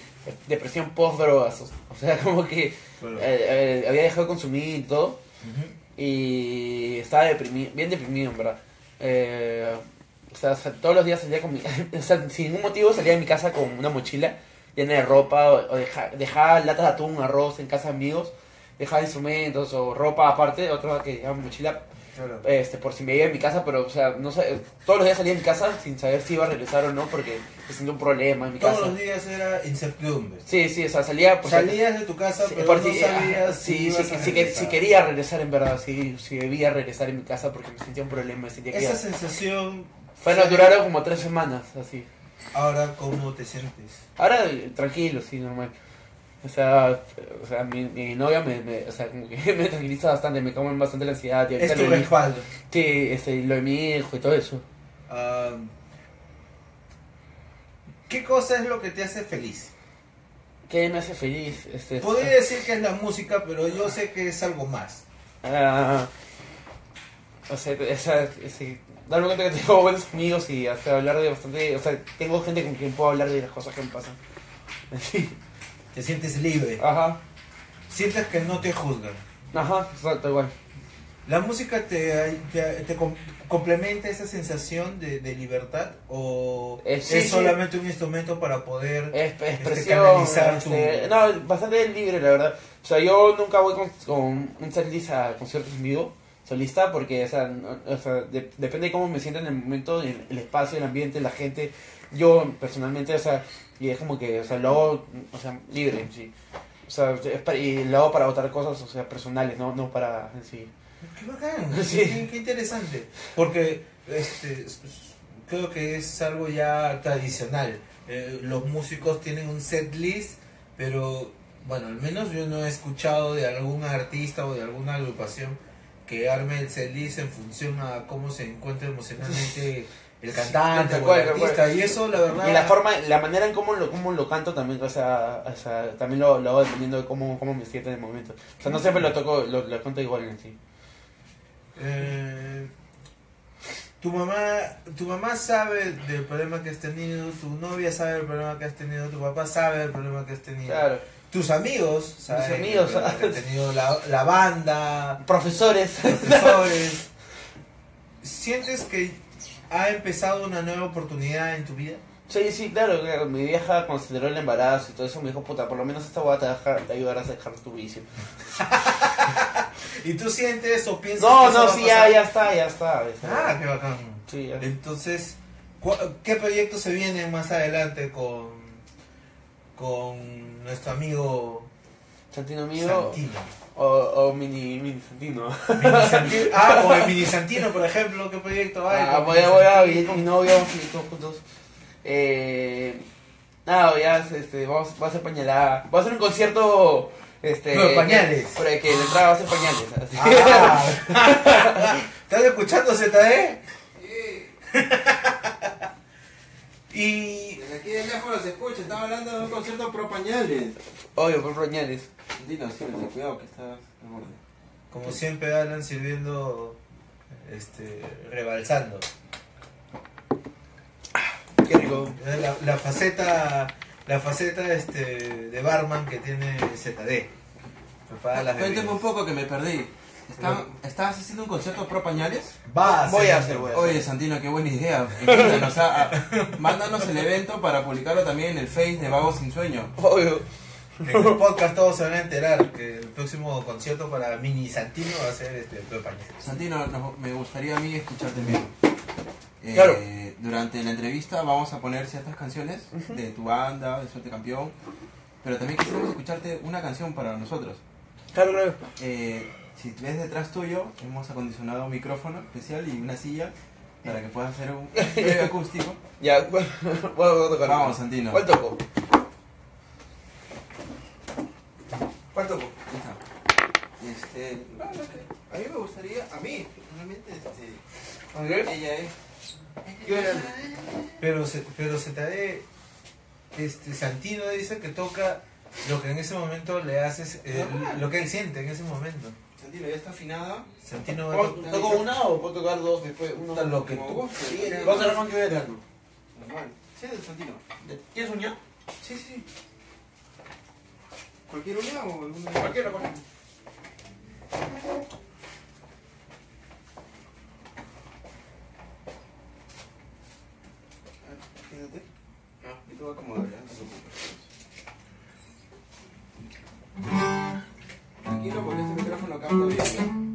depresión post-drogas. O sea, [LAUGHS] como que eh, eh, había dejado de consumir y todo. Ujú. Y estaba deprimido, bien deprimido, en verdad. Eh, o sea, todos los días salía con mi... [LAUGHS] o sea, sin ningún motivo salía de mi casa con una mochila llena de ropa, o, o deja- dejaba latas de atún, arroz en casa de amigos, dejaba instrumentos o ropa aparte, otra que llevaba mi mochila Claro. este, por si me iba en mi casa, pero, o sea, no sé, todos los días salía de mi casa sin saber si iba a regresar o no, porque me sentía un problema en mi Todos casa. los días era incertidumbre. Sí, sí, o sea, salía... por si- Salías de tu casa, Sí, pero por no si- sabías ah, si sí, ibas sí, a sí, que- si quería regresar en verdad, si, si debía regresar en mi casa porque me sentía un problema, me sentía que Esa ya- sensación... Bueno, duraron como tres semanas, así. Ahora, ¿cómo te sientes? Ahora, tranquilo, sí, normal. O sea, o sea mi, mi novia me, me- o sea, como que [LAUGHS] me tranquiliza bastante, me calma bastante la ansiedad. Y Es tu respaldo. Sí, este, lo de mi hijo y todo eso. Ah, ¿Qué cosa es lo que te hace feliz? ¿Qué me hace feliz? Este, Podría decir que es la música, pero yo sé que es algo más. Ah, o sea, esa, ese, darme cuenta que tengo [LAUGHS] buenos amigos y hacer hablar de bastante, o sea, tengo gente con quien puedo hablar de las cosas que me pasan. [LAUGHS] Sí, Te sientes libre. ajá, Sientes que no te juzgan. ajá, exacto, igual. ¿La música te, te, te com- complementa esa sensación de, de libertad o Eh, sí, es sí. solamente un instrumento para poder... Es- Este, expresión, canalizar tu- este, no, bastante libre, la verdad. O sea, yo nunca voy con, con un setlist a conciertos en vivo, solista, porque, o sea, no- o sea, de- depende de cómo me sienta en el momento, el, el espacio, el ambiente, la gente. Yo, personalmente, o sea, y es como que, o sea, lo hago, o sea, libre, sí. O sea, para- y lo hago para otras cosas, o sea, personales, no, no para, en sí. Qué bacán, [LAUGHS] Sí. qué, qué interesante. Porque este, s- s- creo que es algo ya tradicional. Eh, los músicos tienen un set list, pero bueno, al menos yo no he escuchado de algún artista o de alguna agrupación que arme el set list en función a cómo se encuentra emocionalmente [LAUGHS] el cantante o el cual. artista. Y eso, la verdad. Y la forma, la manera en cómo lo, cómo lo canto también, o sea, o sea también lo, lo hago dependiendo de cómo, cómo me siento en el momento. O sea, no siempre lo toco, lo, lo canto igual en sí. Eh, tu mamá, tu mamá sabe del problema que has tenido, tu novia sabe del problema que has tenido, tu papá sabe del problema que has tenido. Claro. Tus amigos saben del amigos, has tenido, la, la banda, Profesores. profesores. [LAUGHS] ¿Sientes que ha empezado una nueva oportunidad en tu vida? Sí, sí, claro, claro. Mi vieja consideró el embarazo y todo eso. Me dijo, puta, por lo menos esta voy a te, dejar, te ayudarás a dejar tu vicio. [LAUGHS] ¿Y tú sientes o piensas No, que eso no, va a sí, pasar? ya, ya está, ya está. ya está. Ah, qué bacán. Sí, ya. Entonces, ¿cu- ¿qué proyectos se vienen más adelante con, con nuestro amigo Santino mío Santino? o, o mini, mini Santino. Mini Santino? [LAUGHS] Ah, con el Mini Santino, por ejemplo, ¿qué proyecto hay? Ah, voy, a, voy a mi novio, vamos a vivir todos juntos. Eh, nada, ya, este, vamos, va a ser pañalada. Va a ser un concierto. Este, Pero pañales. Que, pero que la entrada va a ser pañales. así. Ah. [LAUGHS] [LAUGHS] ¿Estás escuchando ZE? Y Desde aquí de lejos los escucho, estaba hablando de un concierto pro pañales. Obvio, por pañales. Dino, sí, cuidado que estás como siempre Alan sirviendo, este, rebalsando. Qué rico. La, la faceta, la faceta este, de barman que tiene ZD. Cuéntame un poco que me perdí. ¿Están- ¿Estás haciendo un concierto pro pañales? Va a Voy a hacer, voy a hacer. Oye, Santino, qué buena idea. Invítanos a- a- mándanos el evento para publicarlo también en el Face de Vagos Sin Sueño. Obvio. En el podcast todos se van a enterar que el próximo concierto para Mini Santino va a ser este Pro Pañales. Santino, nos- me gustaría a mí escucharte bien. Eh, Claro. Durante la entrevista vamos a poner ciertas canciones de tu banda, de Suerte Campeón, pero también quisiéramos escucharte una canción para nosotros. Claro, claro. Eh, si ves detrás tuyo, hemos acondicionado un micrófono especial y una silla para que puedas hacer un breve acústico. [LAUGHS] Ya, [LAUGHS] voy a tocar. Vamos, Santino. ¿Cuál toco? ¿Cuál toco? Este, a mí me gustaría, a mí, realmente, este, ella es. Pero se, pero se te de este Santino dice que toca lo que en ese momento le haces, eh, lo que él siente en ese momento. Santino ya está afinada. Santino va a ¿Puedo- tocar- ¿Toco una o puedo tocar dos después? Uno. Lo que tú quieras. Vamos a ver con qué verano. Normal. Sí, de Santino. ¿Quieres uña? Sí, sí. ¿Cualquier una o alguna? Cualquiera, cualquiera. Quédate. Ah, yo te voy a acomodar, ya, no te preocupes. Tranquilo porque este micrófono capta bien.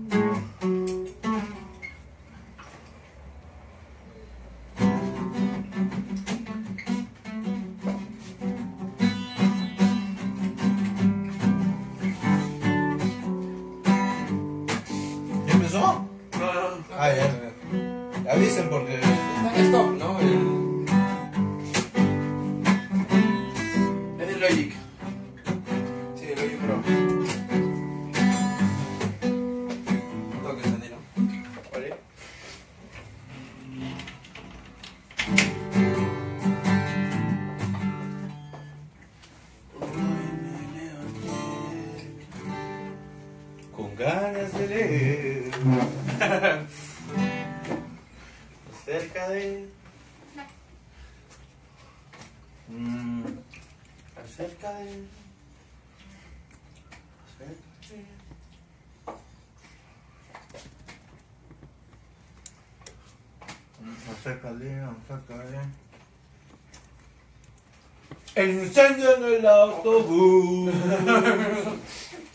El incendio en el autobús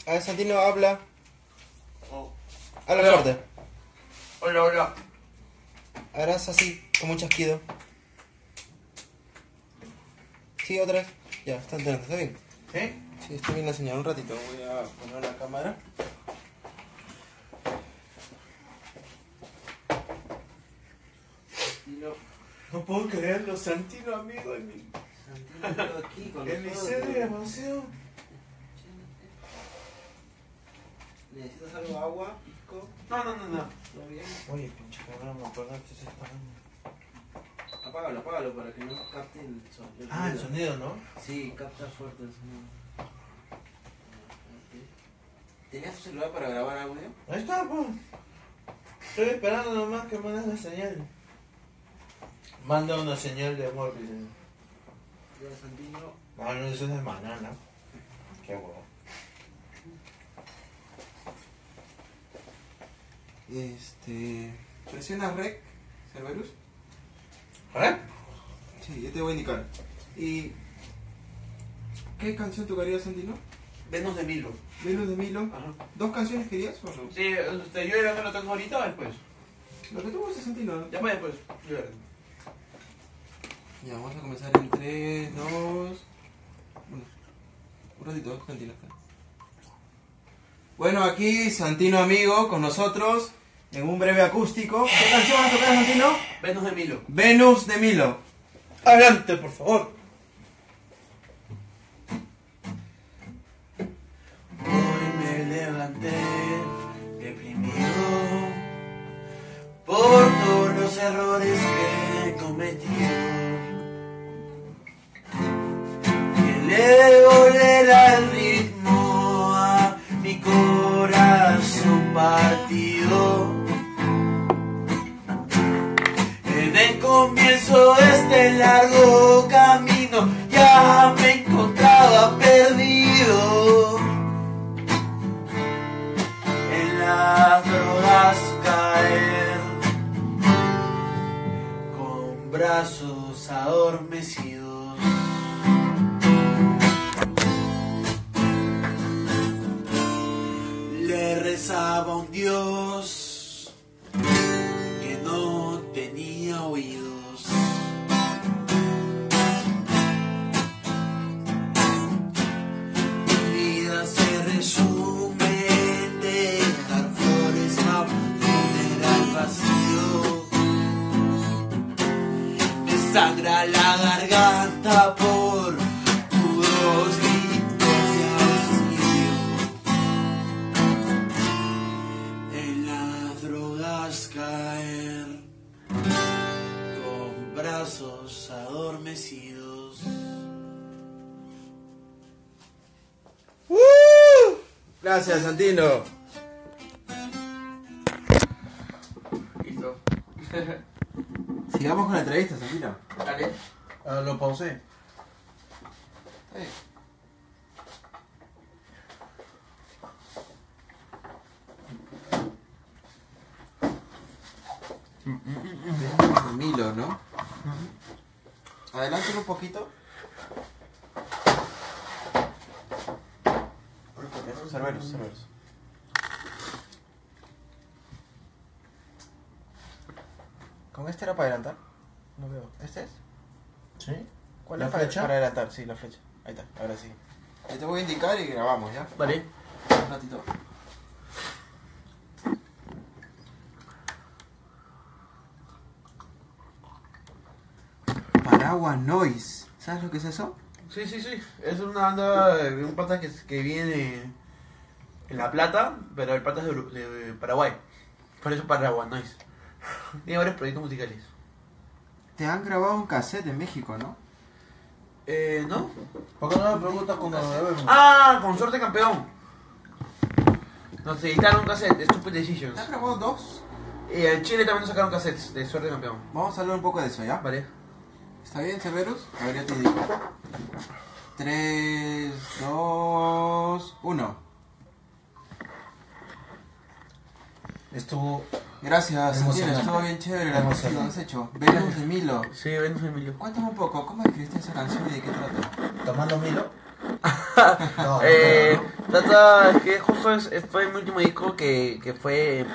A ver, Santino, habla. Oh. Habla Hola. fuerte. Hola, hola. Harás así, como un chasquido. Sí, otra vez. Ya, está entrando, ¿está bien? ¿Eh? Sí, está bien la señal. Un ratito voy a poner la cámara. Santino, No puedo creerlo, Santino, amigo de mi, Santino, todo aquí con de mi nosotros. sed de emoción. ¿Necesitas algo? ¿Agua? ¿Pisco? No, no, no, no. ¿Todo bien? Oye, pinche cabrón, me acordaste ese parando. Apágalo, apágalo para que no capte el sonido. Ah, el sonido, ¿no? Sí, capta fuerte el sonido. ¿Tenías tu celular para grabar audio? Ahí está, pues. Estoy esperando nomás que mandes la señal. Manda una señal de amor, dice. Ya, Santino. Ah, no, eso es de banana. Qué huevo. Este. Presiona rec, Cerberus. ¿Eh? Sí, yo te voy a indicar. ¿Y qué canción tocaría Santino? Venus de Milo. Venus de Milo. Ajá. ¿Dos canciones querías o no? Sí, este, yo era que lo toco ahorita o después. Lo que tú gustes, Santino. Ya para después. Yo era. Ya, vamos a comenzar en 3, 2. Bueno, un ratito, Santino. Bueno, aquí Santino amigo con nosotros en un breve acústico. ¿Qué canción vas a tocar, Santino? Venus de Milo. Venus de Milo. Adelante, por favor. Hoy me levanté deprimido por todos los errores que he cometido. le volverá el ritmo a mi corazón partido. En el comienzo de este largo camino ya me encontraba perdido. En las drogas caer con brazos adormecidos. Rezaba un Dios que no tenía oídos. Mi vida se resume en dejar flores a un funeral vacío. Me sangra la garganta por Gracias, Santino. Listo. [LAUGHS] Sigamos con la entrevista, Santino. Dale. Ah, lo pausé. De Milo, ¿no? Adelántalo un poquito. Cerveros, cerveros. ¿Con este era para adelantar? No veo. ¿Este es? ¿Sí? ¿Cuál ¿La es para, flecha? para adelantar? Sí, la flecha. Ahí está, ahora sí. Ahí te voy a indicar y grabamos, ¿ya? Vale. Un ratito. Paraguas Noise. ¿Sabes lo que es eso? Sí, sí, sí. Es una banda de un pata que, que viene en La Plata, pero el pata es de, de Paraguay. Por eso Paraguay Noise. Tiene varios proyectos musicales. Te han grabado un cassette en México, ¿no? Eh, ¿no? ¿Por qué no me preguntas cuando lo vemos? Ah, con suerte campeón. Nos editaron un cassette de Stupid Decisions. ¿Te han grabado dos? Y en Chile también nos sacaron cassettes de suerte campeón. Vamos a hablar un poco de eso, ¿ya? Vale. ¿Está bien, Severus? A ver, yo te digo. 3, 2, 1. Estuvo. Gracias. Emocionante. Estuvo bien chévere la música que has hecho. Venus de Milo. Sí, Venus Emilio. Cuéntame un poco, ¿cómo escribiste esa canción y de qué trata? ¿Tomando Milo? [LAUGHS] No, Eh, trata, es que justo es, es- fue mi último disco que, que fue eh,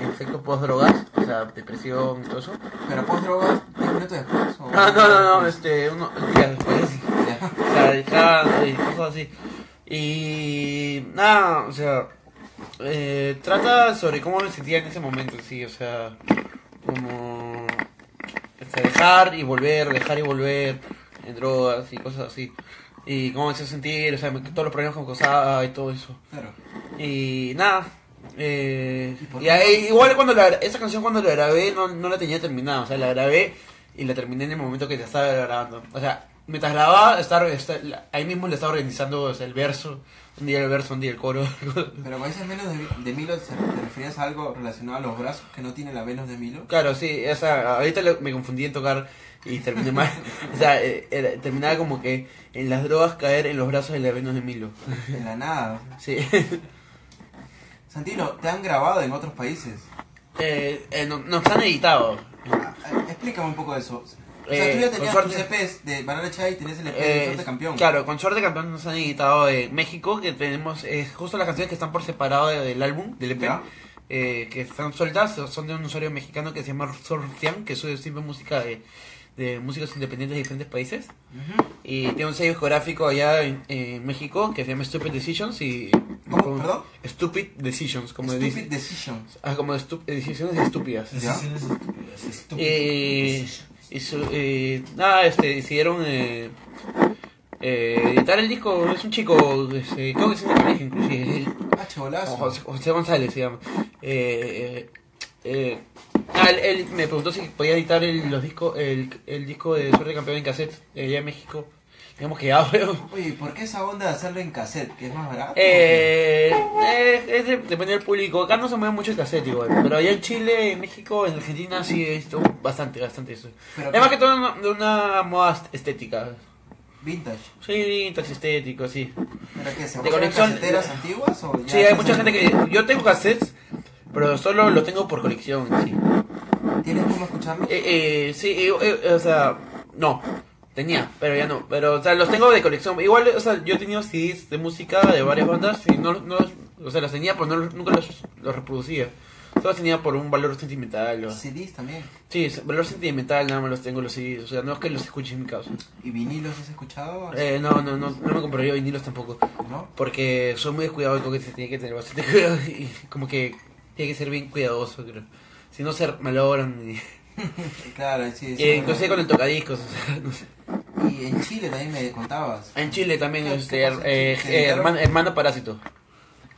en efecto post drogas, o sea, depresión y todo eso. ¿Pero post drogas 10 minutos después? o- [LAUGHS] Ah, no, no, no, este, unos días después. [LAUGHS] Ya. O sea, cosas así. Y nada, o sea, eh, trata sobre cómo me sentía en ese momento, sí, o sea, como o sea, dejar y volver, dejar y volver en drogas y cosas así. Y cómo me hacía sentir, o sea, me- todos los problemas que me causaba y todo eso. Claro. Y nada. Eh, ¿Y ahí- igual cuando la, esa canción cuando la grabé no, no la tenía terminada, o sea, la grabé y la terminé en el momento que la estaba grabando. O sea, mientras grababa, estaba, esta- la- ahí mismo le estaba organizando o sea, el verso, un día el verso, un día el coro. [LAUGHS] Pero cuando dices menos de, de Milo, ¿se- ¿te referías a algo relacionado a los brazos que no tiene la Venus de Milo? claro, sí, o sea, ahorita me confundí en tocar y terminé mal. o sea, eh, terminaba como que en las drogas caer en los brazos de la Venus de Milo. De la nada. Sí. Santino, te han grabado en otros países. eh, eh, no- nos han editado. Ah, eh, Explícame un poco de eso. O sea, Eh, tú ya con tenías suerte- tus EPs de Banana Chai y tenés el EP de Eh, Suerte Campeón. Claro, con Suerte Campeón nos han editado en México, que tenemos eh, justo las canciones que están por separado de- del álbum, del EP, Ya. eh, que están sueltas, son de un usuario mexicano que se llama Surfian, que sube siempre música de, de músicos independientes de diferentes países. Ujú. Y tiene un sello discográfico allá en, en México que se llama Stupid Decisions y... ¿Cómo? como- ¿Perdón? Stupid Decisions, como Stupid dice... Decisions. Ah, como estu- decisiones estúpidas. Decisiones estúpidas. estúpidas. Eh, y su- eh, nada, este, decidieron eh, eh, editar el disco. Es un chico, este, creo que es de colegio inclusive. Ah, chivolazo. José, José González se llama. Eh, eh, eh, ah, él, él me preguntó si podía editar el, los discos, el, el disco de Suerte Campeón en cassette eh, allá en México. Digamos que ya, [LAUGHS] pero... Oye, ¿por qué esa onda de hacerlo en cassette? ¿Que es más barato? Eh, eh, es de- depende del público. Acá no se mueve mucho el cassette igual. Pero allá en Chile, en México, en Argentina sí he visto bastante, bastante eso. Pero Es más qué- que todo una- de una moda estética. Vintage. Sí, vintage estético, sí. ¿Pero qué? ¿Se De colección- caseteras antiguas o ya Sí, hay estás mucha en- gente que... Yo tengo cassettes, pero solo lo tengo por colección, sí. ¿Tienes cómo escucharlo? Eh, eh, sí, eh, eh, o sea, no, tenía, pero ya no. Pero, o sea, los tengo de colección. Igual, o sea, yo he tenido CDs de música de varias bandas y no, no o sea, las tenía, pero no, nunca los, los reproducía. Solo los tenía por un valor sentimental. O... CDs también. Sí, valor sentimental, nada más los tengo los CDs. O sea, no es que los escuche en mi casa. ¿Y vinilos has escuchado? Eh, no, no, no, no me compraría vinilos tampoco. ¿No? Porque soy muy descuidado y creo que se tiene que tener bastante [LAUGHS] cuidado y como que tiene que ser bien cuidadoso, creo. Si no se malogran y... [LAUGHS] [LAUGHS] Claro, sí. sí inclusive con el tocadiscos, o sea, no sé. Y en Chile también me contabas. En Chile también, ¿Qué- este, qué eh, eh, hermano, hermano Parásito.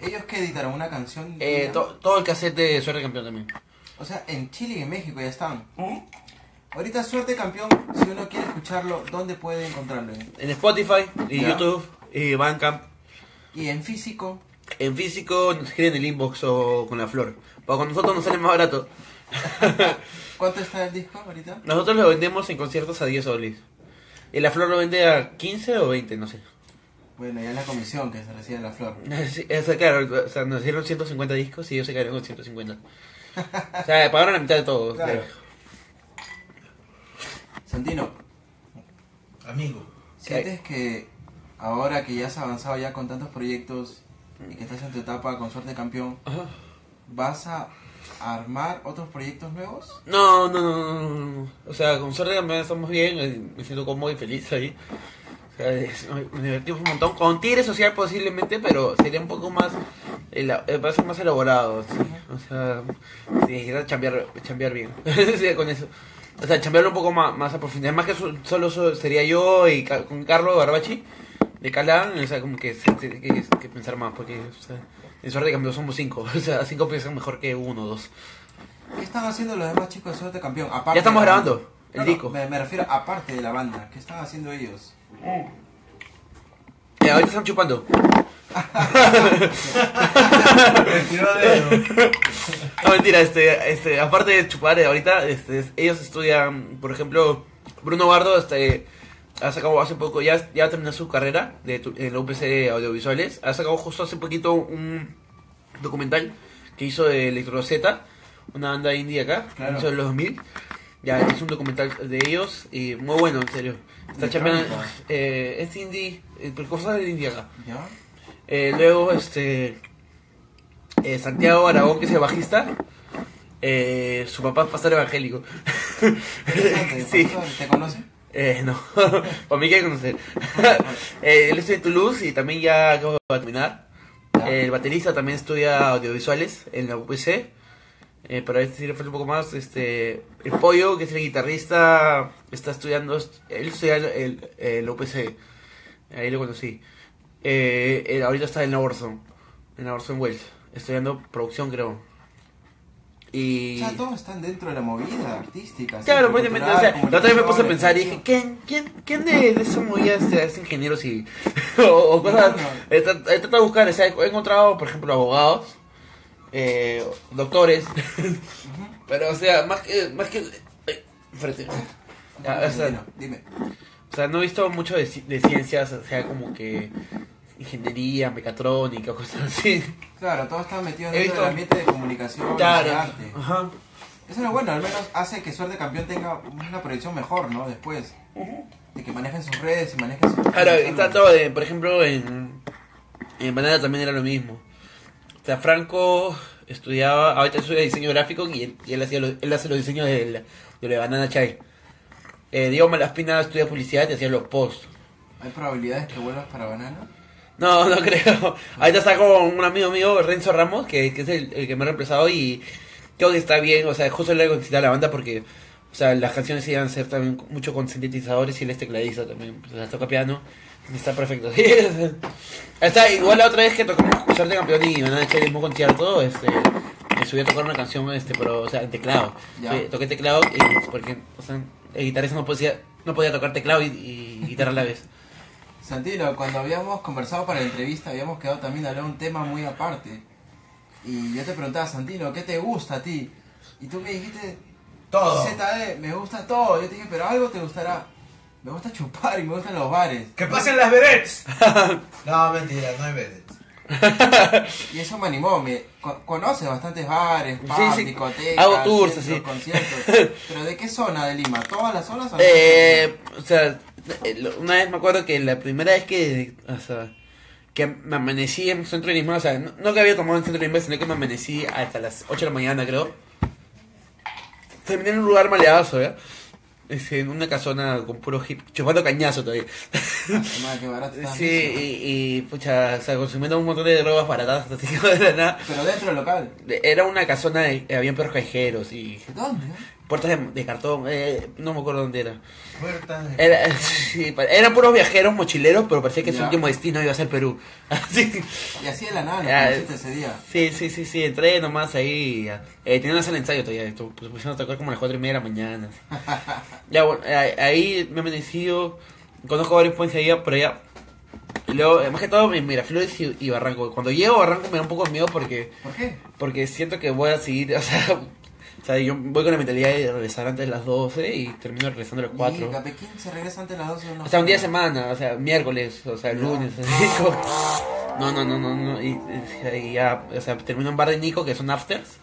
Ellos que editaron una canción. Eh, to- todo el cassette de Suerte Campeón también. O sea, en Chile y en México ya están. Ahorita Suerte Campeón, si uno quiere escucharlo, ¿dónde puede encontrarlo? En Spotify, y Ya. YouTube, y Bandcamp. Y en físico, En físico, nos escriben en el inbox o con la flor. Para con nosotros nos sale más barato. [LAUGHS] ¿cuánto está el disco ahorita? Nosotros lo vendemos en conciertos a 10 soles. Y la flor lo vende a 15 o 20, no sé. Bueno, ya es la comisión que se recibe la flor. [LAUGHS] Sí, o sea, claro, o sea, nos dieron 150 discos y ellos se quedaron con 150. O sea, pagaron la mitad de todo. Claro. creo. Santino, Amigo. ¿sientes que ahora que ya has avanzado ya con tantos proyectos y que estás en tu etapa con Suerte Campeón, Ajá. vas a armar otros proyectos nuevos? No, no, no, no, no. O sea, con suerte también estamos bien, eh, me siento cómodo y feliz ahí. O sea, es- me divertimos un montón. Con Tigre Social posiblemente, pero sería un poco más, eh, va a ser más elaborado. ¿sí? O sea, necesitas chambear, chambear bien. [LAUGHS] Sí, con eso. O sea, chambearlo un poco más, más a profundidad. Más que so- solo so- sería yo y ca- con Carlos Barbachi de Calán, o sea, como que se- que, que pensar más, porque o sea, en suerte de cambio somos cinco. [LAUGHS] O sea, cinco piensan mejor que uno o dos. ¿Qué están haciendo los demás chicos de Suerte Campeón? Aparte Ya estamos de la grabando banda. el No, no, disco. me, me refiero aparte de la banda. ¿Qué están haciendo ellos? Eh, ahorita están chupando. [LAUGHS] No, mentira, este, este, aparte de chupar, eh, ahorita este, ellos estudian, por ejemplo, Bruno Bardo este, ha sacado hace poco, ya, ya terminó su carrera de, tu- en la UPC Audiovisuales, ha sacado justo hace poquito un documental que hizo de Electro Z, una banda indie acá, Claro. hizo en los 2000. Ya es un documental de ellos y muy bueno, en serio. Está chambeando, eh, es indie, eh, cosas de indie acá. ¿Ya? Eh, luego, este. eh, Santiago Aragón, que es el bajista. eh, su papá es pastor evangélico. [LAUGHS] Sí. ¿Te conoce? Eh, no, [LAUGHS] para mí que conocer. [LAUGHS] Eh, él estudia en Toulouse y también ya acabo de terminar. Eh, el baterista también estudia audiovisuales en la UPC. Eh, para falta un poco más. Este, el Pollo, que es el guitarrista, está estudiando. Él estudia el, el, UPC. Ahí lo conocí. Eh, él ahorita está en la Orson. En la Orson Wells. Estudiando producción, creo. Y. O sea, todos están dentro de la movida artística. Claro, obviamente, o sea, la otra vez me puse a pensar y dije. ¿quién, quién, quién de, de esa movida este, es ingenieros [LAUGHS] y o, o cosas? No, no. He tra- he tratado de buscar, o sea, he encontrado, por ejemplo, abogados, eh, doctores, [LAUGHS] pero o sea, más que, más que, eh, frente, Ya, o sea, dime. o sea, no he visto mucho de, de ciencias, o sea, como que ingeniería, mecatrónica, [LAUGHS] cosas así. Claro, todos están metidos He dentro visto- del ambiente de comunicación y de arte. ajá. Eso es lo bueno, al menos hace que Suerte Campeón tenga una proyección mejor, ¿no? Después. De que manejen sus redes y manejen sus... Claro, y tanto, de, por ejemplo, en, en Banana también era lo mismo. O sea, Franco estudiaba, ahorita estudia diseño gráfico y él, y él, hacía los- él hace los diseños de, la- de la Banana Chai. Eh, Diego Malaspina estudia publicidad y hacía los posts. ¿Hay probabilidades que vuelvas para Banana? No, [LAUGHS] no creo. Ahorita está con un amigo mío, Renzo Ramos, que, que es el, el que me ha reemplazado y creo que está bien. O sea, justo le necesita la banda porque, o sea, las canciones iban a ser también mucho con sintetizadores y él es tecladista también. O sea, toca piano. Está perfecto. [LAUGHS] está igual la otra vez que tocamos Suerte Campeón y van a echar el mismo concierto, este, me subí a tocar una canción, este, pero, o sea, en teclado. Sí, toqué teclado y, porque, o sea, el guitarrista no podía, no podía tocar teclado y, y guitarra a la vez. Santino, cuando habíamos conversado para la entrevista, habíamos quedado también a hablar un tema muy aparte. Y yo te preguntaba, Santino, ¿qué te gusta a ti? Y tú me dijiste, Todo. ZD, me gusta todo. Yo te dije, pero algo te gustará. Me gusta chupar y me gustan los bares. ¡Que pasen las vedets! [LAUGHS] no, mentira, no hay vedets. Y eso me animó, me co- conoce bastantes bares, pubs, Sí, sí. discotecas, Hago tours, centros, así. conciertos. [LAUGHS] Pero ¿de qué zona de Lima? ¿Todas las zonas? o no? Eh, o sea, eh, una vez me acuerdo que la primera vez que, o sea, que me amanecí en Centro de Lima, o sea, no, no que había tomado en Centro de Lima, sino que me amanecí hasta las 8 de la mañana, creo. Terminé en un lugar maleazo, ¿ya? Este, en una casona con puro hip, chupando cañazo todavía. Madre, qué barato está Sí, y, y, pucha, o sea, consumiendo un montón de drogas baratas, así [LAUGHS] de la nada. Pero dentro del local. Era una casona, de, había perros callejeros y ¿Dónde? Puertas de, de cartón, eh, no me acuerdo dónde era. Puertas de- Era, [LAUGHS] sí, eran puros viajeros mochileros, pero parecía que su Ya. último destino iba a ser Perú. [LAUGHS] Así. Y así de la nada Ya, ese día. Sí, sí, sí, sí, entré nomás ahí. ya. Eh, tenía una sala de ensayo todavía, esto, pues pusieron a tocar como a las 4 y media de la mañana. [LAUGHS] ya, bueno, eh, ahí me he amanecido, conozco varios puentes ahí, por allá. Y luego, eh, más que todo, Miraflores y, y Barranco. Cuando llego a Barranco me da un poco de miedo porque, ¿Por qué? porque siento que voy a seguir, o sea, o sea, yo voy con la mentalidad de regresar antes de las 12 y termino regresando a las 4. Y ¿quién se regresa antes de las 12 de la O sea, un día de semana, o sea, miércoles, o sea, lunes, así [LAUGHS] como- No, no, no, no, no. Y, y ya, o sea, termino en bar de Nico, que son afters.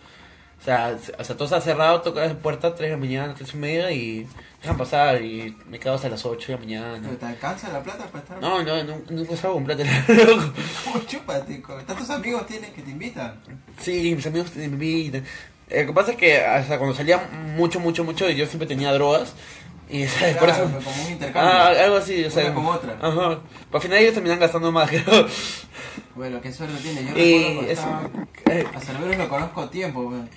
O sea, o sea todo está cerrado, toca la puerta 3 de la mañana, 3 y media y dejan pasar y me quedo hasta las 8 de la mañana. ¿Pero ¿Te alcanza la plata para estar? No, no, no, nunca salgo con plata, [LAUGHS] loco. ¿Cómo [LAUGHS] chúpate? co- ¿Tantos amigos tienes que te invitan? Sí, mis amigos me invitan. Eh, Lo que pasa es que hasta cuando salía mucho, mucho, mucho, yo siempre tenía drogas. Y [LAUGHS] ¿sabes? por Claro, eso... como un intercambio. Ah, algo así, o sea... Una con otra. Ajá. Pero al final ellos terminan gastando más, [LAUGHS] creo. Bueno, qué suerte tiene. Yo Y recuerdo cuando eso- estaba... eh, A Cerberus lo conozco a tiempo, weón.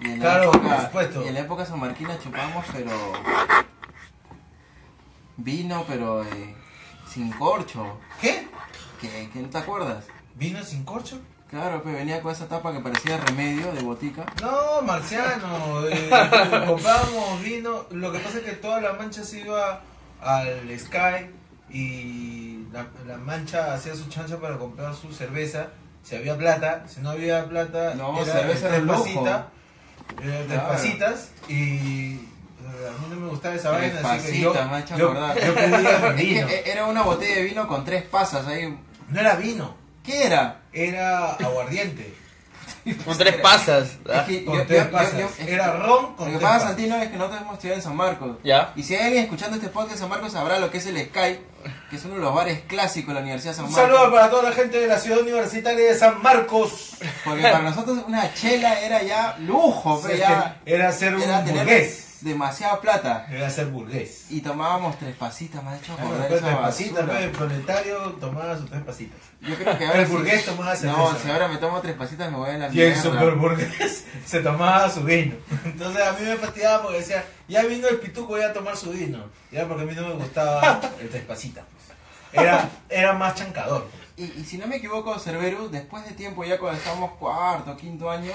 Y en la Claro, época, por supuesto. Y en la época sanmarquina chupamos, pero... Vino, pero eh, sin corcho. ¿Qué? ¿Qué, ¿Qué no te acuerdas? ¿Vino sin corcho? Claro, pues venía con esa tapa que parecía remedio de botica. No, marciano. eh, [LAUGHS] comprábamos vino. Lo que pasa es que toda la mancha se iba al Sky y la, la mancha hacía su chancha para comprar su cerveza. Si había plata, si no había plata, No, era cerveza de era tres Claro. pasitas y eh, a mí no me gustaba esa vaina, así que yo, yo, pedía [LAUGHS] vino. era una botella de vino con tres pasas ahí. No era vino, ¿Qué era? Era aguardiente. [LAUGHS] Con tres pasas. Es que Con yo- tres yo- pasas. yo- Era ron con Lo que tres pasa. Santino, es que nosotros hemos estudiado en San Marcos. ¿Ya? Y si hay alguien escuchando este podcast de San Marcos sabrá lo que es el Sky, que es uno de los bares clásicos de la Universidad de San Un Marcos. saludo para toda la gente de la ciudad universitaria de San Marcos. Porque para nosotros una chela era ya lujo, [LAUGHS] pe, ya Era ser un era tener burgués. Demasiada plata. Era ser burgués. Y tomábamos tres pasitas, me ha hecho acordar esa tres pasitas, el proletario tomaba sus tres pasitas. Yo creo que ahora El burgués tomaba cerveza. No, si ahora me tomo tres pasitas me voy a la Y el mierda. super burgués [LAUGHS] se tomaba su vino. Entonces a mí me fastidiaba porque decía, ya vino el pituco, voy a tomar su vino. Y era porque a mí no me gustaba [LAUGHS] el tres pasitas. pues. Era, era más chancador. pues. Y, y si no me equivoco, Cerberus, después de tiempo, ya cuando estábamos cuarto, quinto año,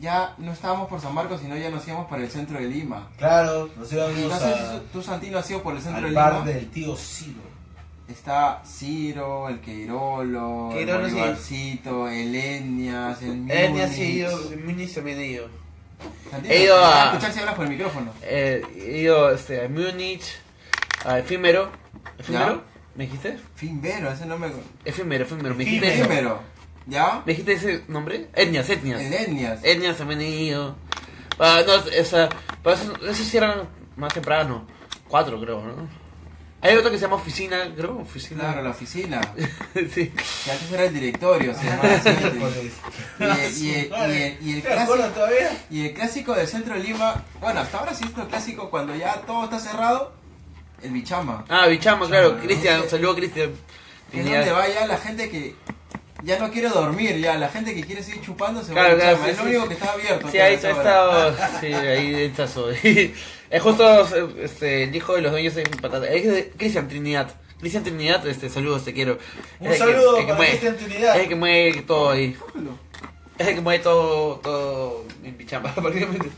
ya no estábamos por San Marcos, sino ya nos íbamos para el centro de Lima. Claro, nos íbamos no sé a- si tú, Santino, has ido por el centro al de bar Lima. del tío Ciro. Está Ciro, el Queirolo, Queirolo, el sí. Bolivarcito, el Etnias, el Múnich. Etnia sí he ido, Múnich también he ido. Santino, He ido a- escuchar si hablas por el micrófono. Eh, he ido este, a Múnich, a Efímero. ¿Efímero? Ya. ¿Me dijiste? Finvero, ese nombre. Efímero, Efímero. ¿Me dijiste Efímero. ¿Ya? ¿Me dijiste ese nombre? Etnias, Etnias. El Etnias. Etnias ido. Ah, no, esa, pero eso, eso sí eran más temprano. Cuatro, creo, ¿no? Hay otro que se llama Oficina, creo. Oficina. Claro, la oficina. [LAUGHS] sí. Que antes era el directorio, se llamaba así. Y, y- y- y- y el [LAUGHS] ¿Te acuerdas clásico, todavía? y el clásico del centro de Lima, bueno, hasta ahora sí es lo clásico cuando ya todo está cerrado, el bichama. Ah, Bichama, claro. Bichama, Cristian, saludo a Cristian. Que es donde va ya la gente que ya no quiere dormir, ya la gente que quiere seguir chupando se va Claro, al claro, bichama. sí, es lo sí, único sí. que está abierto. Sí, ahí a está estado. [LAUGHS] Sí, ahí está. [LAUGHS] Es justo este, el hijo de los dueños de Patata. Es de Cristian Trinidad. Cristian Trinidad, este, saludos, te quiero. Un Es el que- saludo que para mueve- Cristian Trinidad. Es el que mueve todo ahí. Es el que mueve todo, todo en pichamba, [LAUGHS] prácticamente.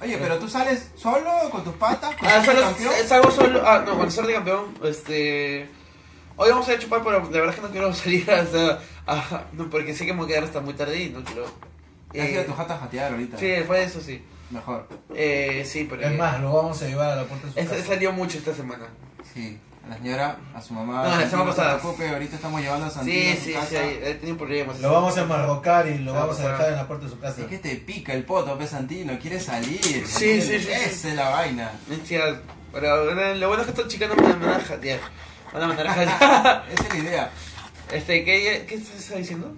Oye, pero tú sales solo con tus patas, con Ah, solo, salgo solo. Ah, no, cuando salgo de campeón, este. Hoy vamos a ir a chupar, pero la verdad es que no quiero [LAUGHS] salir hasta. ah, no, porque sé que me voy a quedar hasta muy tarde y no quiero. Has ido a Eh, tu jata a jatear ahorita. sí, fue eso sí. Mejor. Eh, sí, pero. Es más, lo vamos a llevar a la puerta de su he casa. salido mucho esta semana. Sí, a la señora, a su mamá. No, la semana no se pasada. preocupe, ahorita estamos llevando a Santino Sí, a su sí, casa. sí, he tenido problemas. Lo vamos a enmarrocar y lo Sí, vamos a sí. dejar en la puerta de su casa. Es que te pica el poto, pe Santino, quiere salir. Sí, sí, sí, sí. Esa es la vaina. Sí, pero eh, lo bueno es que estos chicos no me van a jatear. Van a mandar. Esa es la idea. Este, ¿qué, ¿qué estás diciendo?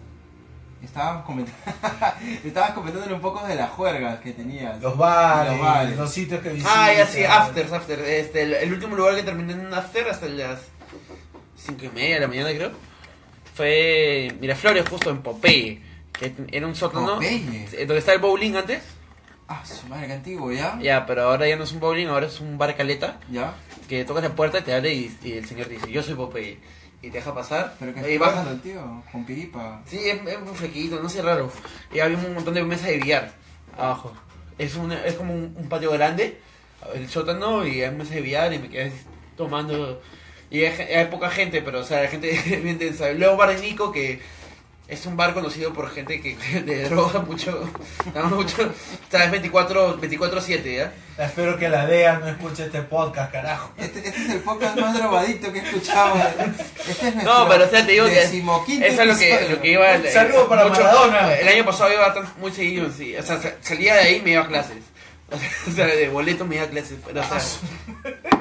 Estabas comentando, [LAUGHS] estabas comentándole un poco de las juergas que tenías. Los bares, Los los, bares. sitios que visitas. Ah, ya sí, afters, after. Este, el, el último lugar que terminé en un after hasta las cinco y media de la mañana creo. Fue Miraflores, justo en Popeye. Que era un sótano. Popeye. Donde está el bowling antes. Ah, su madre, que antiguo, ¿ya? Ya, pero ahora ya no es un bowling, ahora es un bar caleta. ¿Ya? Que tocas la puerta y te abre y, y el señor dice, yo soy Popeye. Y te deja pasar. Pero que y bajas. el tío, con piripa. Sí, es, es muy flequito, no sé, raro. Y había un montón de mesas de billar abajo. Es, un, es como un, un patio grande, el sótano, y hay mesas de billar y me quedé tomando. Y hay, hay poca gente, pero, o sea, la gente [LAUGHS] bien tensa. Luego Bar de Nico, que es un bar conocido por gente que [LAUGHS] de droga mucho. [LAUGHS] mucho o sea, es 24 24-7, ¿ya? Espero que la DEA no escuche este podcast, carajo. Este, este es el podcast más drogadicto que he escuchado. [LAUGHS] Este es No, pero o sea, te digo que eso es lo que, lo que iba... Un saludo para Maradona. El año pasado iba muy seguido, sí. O sea, sa- salía de ahí y me iba a clases. [LAUGHS] O sea, de boleto me iba a clases. Pero, o sea,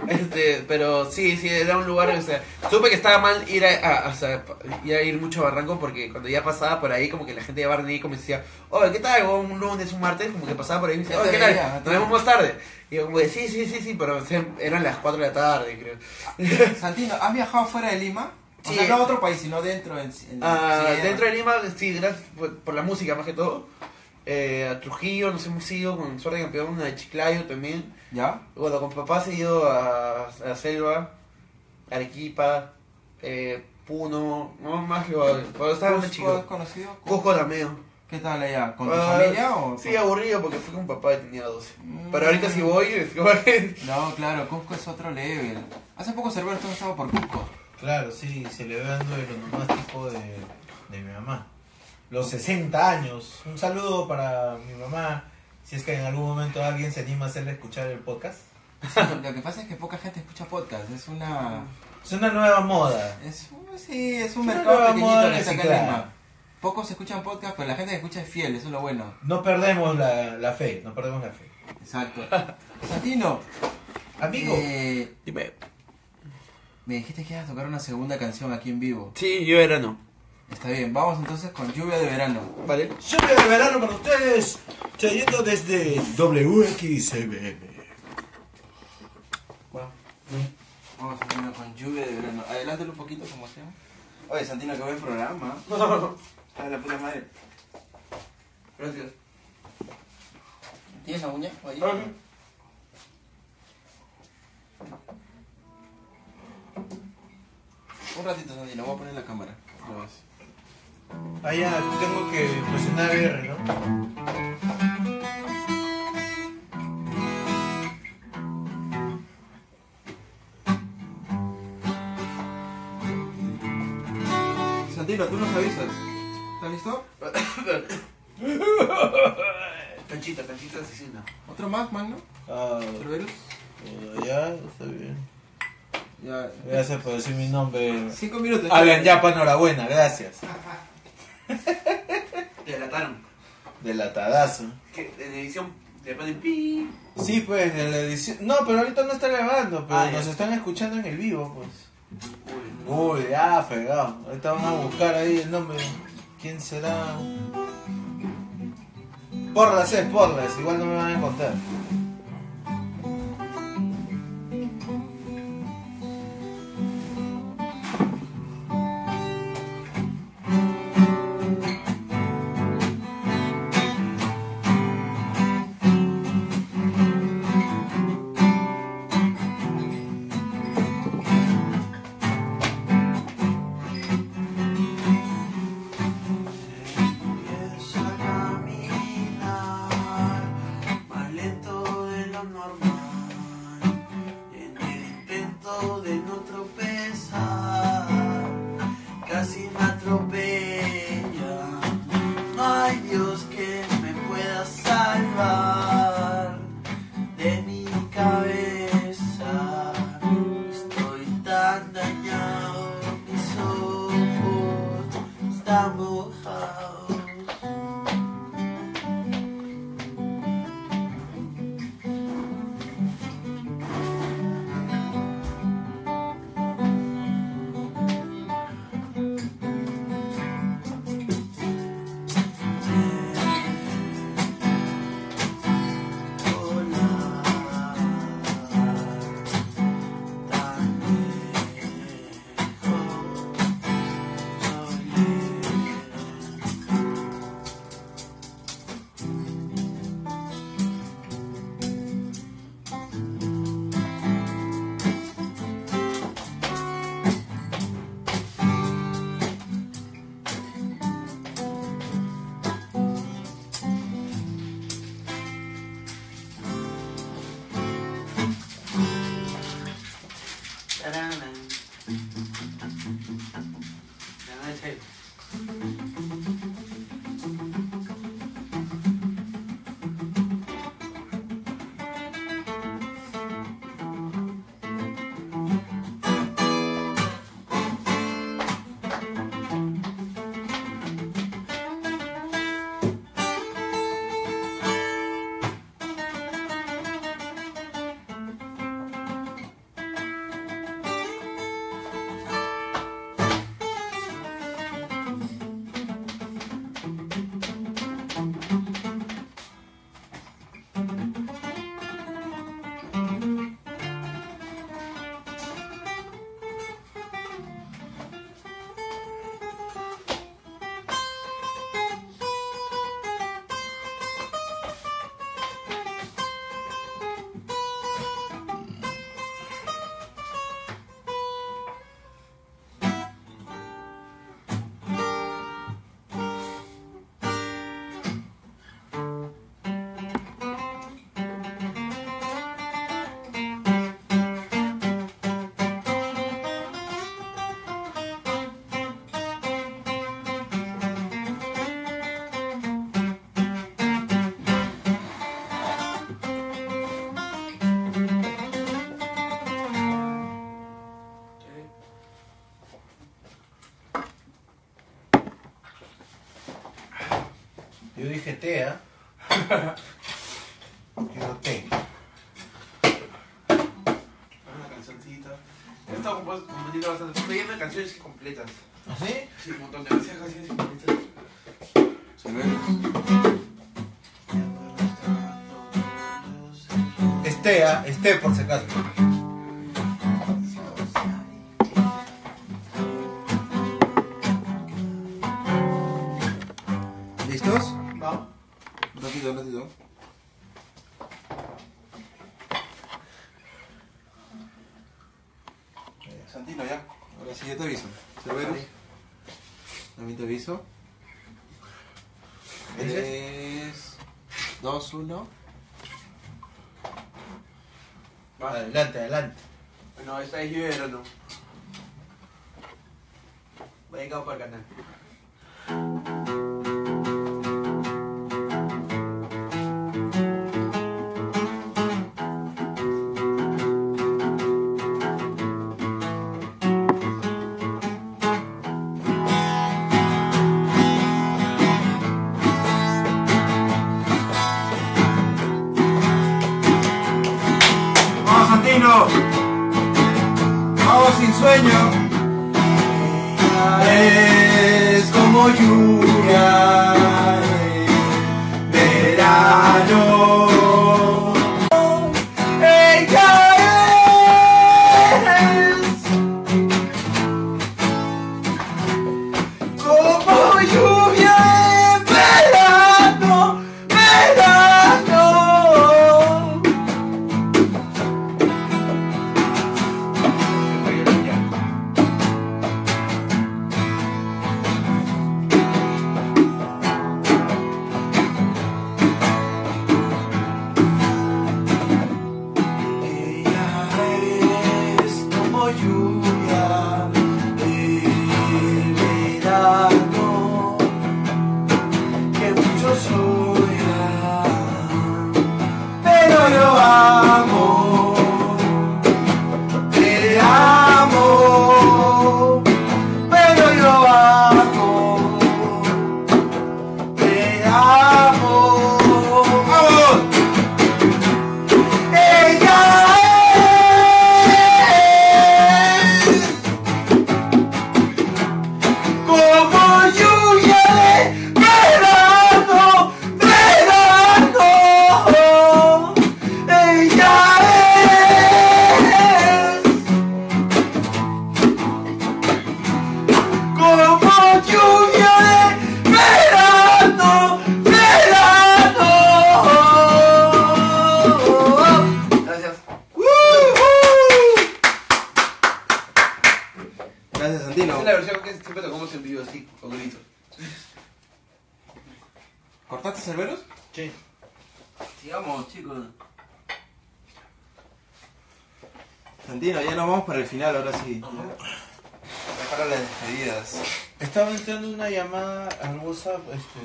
este, pero sí, sí, era un lugar... O sea, supe que estaba mal ir a, a- o sea, ir a ir mucho a Barranco porque cuando ya pasaba por ahí, como que la gente de Barranco me decía, oye, ¿qué tal? O un lunes, un martes, como que pasaba por ahí y me decía, oye, ¿qué tal? Nos vemos más tarde. Y yo como de, sí, sí, sí, sí, pero o sea, eran las 4 de la tarde, creo. Santino, ¿has viajado fuera de Lima? O Sí. sea, no a otro país, sino dentro. En, en Ah, Sierra. dentro de Lima, sí, gracias por, por la música más que todo. Eh, a Trujillo nos hemos ido con suerte campeón, a Chiclayo también. ¿Ya? Bueno, con papá se ha ido a, a la selva, Arequipa, eh, Puno, no más lo cuando estaba más ¿Cusco has chico. conocido? Cusco también. ¿Qué tal allá? ¿Con tu Ah, familia o...? Sí, aburrido porque fui con papá y tenía 12. Mm. Pero ahorita si voy, es como que- No, claro, Cusco es otro level. Hace poco Cervero estaba por Cusco. Claro, sí, celebrando el onomástico de, de mi mamá. Los 60 años. Un saludo para mi mamá. Si es que en algún momento alguien se anima a hacerle escuchar el podcast. Sí, lo que pasa es que poca gente escucha podcast. Es una... Es una nueva moda. Es, un- sí, es un Una mercado nueva pequeñito moda que reciclada. Lima. Pocos escuchan podcast, pero la gente que escucha es fiel, eso es lo bueno. No perdemos la, la fe, no perdemos la fe. Exacto. Santino, Amigo, eh, Dime. me dijiste que ibas a tocar una segunda canción aquí en vivo. Sí, yo verano. Está bien, vamos entonces con Lluvia de Verano. ¿Vale? lluvia de verano para ustedes, trayendo desde WXBM. Vamos Santino con Lluvia de Verano. Adelántalo un poquito como sea. Oye, Santino, qué buen programa. [LAUGHS] A la puta madre. Gracias. ¿Tienes la uña? Ahí. Un ratito, Santino, voy a poner la cámara. Ves. Ah, ya, tengo que presionar R, ¿no? Santino, tú nos avisas. ¿Estás listo? [COUGHS] Canchita, canchita asesina. ¿Otro más, mano? Ah, ¿Cerberus? ya, está bien. Ya. Gracias por decir mi nombre. Cinco minutos. Alan Yapa, enhorabuena, gracias. [LAUGHS] Delataron. Delatadazo. Que en edición le ponen pi. Sí, pues, en la edición. No, pero ahorita no está grabando, pero Ah, ya. nos están escuchando en el vivo, pues. Uy, Uy, ya, fregado. Ahorita van a buscar ahí el nombre. ¿Quién será? Porlas es Porlas, igual no me van a encontrar. GTA. Yo lo tengo. Una cancioncita. Esta compartida bastante. Porque llena canciones completas. ¿Ah, sí? Sí, un montón de canciones, canciones completas. Estea, esté por si acaso.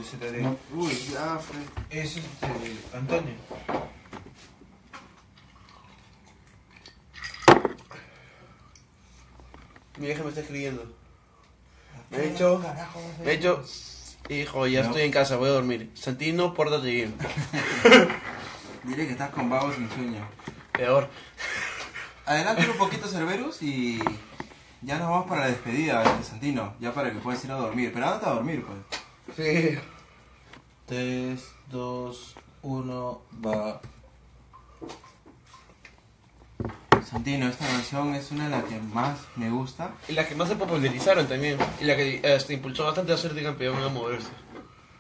Se. Uy, ya, Fred. Es este, Antonio. Mi vieja me está escribiendo. Me ha dicho, me ha dicho, hijo, ya No. estoy en casa, voy a dormir. Santino, pórtate bien. Dile que estás con vagos sin sueño. Peor. Adelante un poquito, Cerberus, y ya nos vamos para la despedida de Santino. Ya para que puedas ir a dormir. Pero ándate a dormir, pues. Sí. 3, 2, 1, va. Santino, esta canción es una de las que más me gusta. Y la que más se popularizaron también. Y la que este, impulsó bastante a ser de campeón a moverse.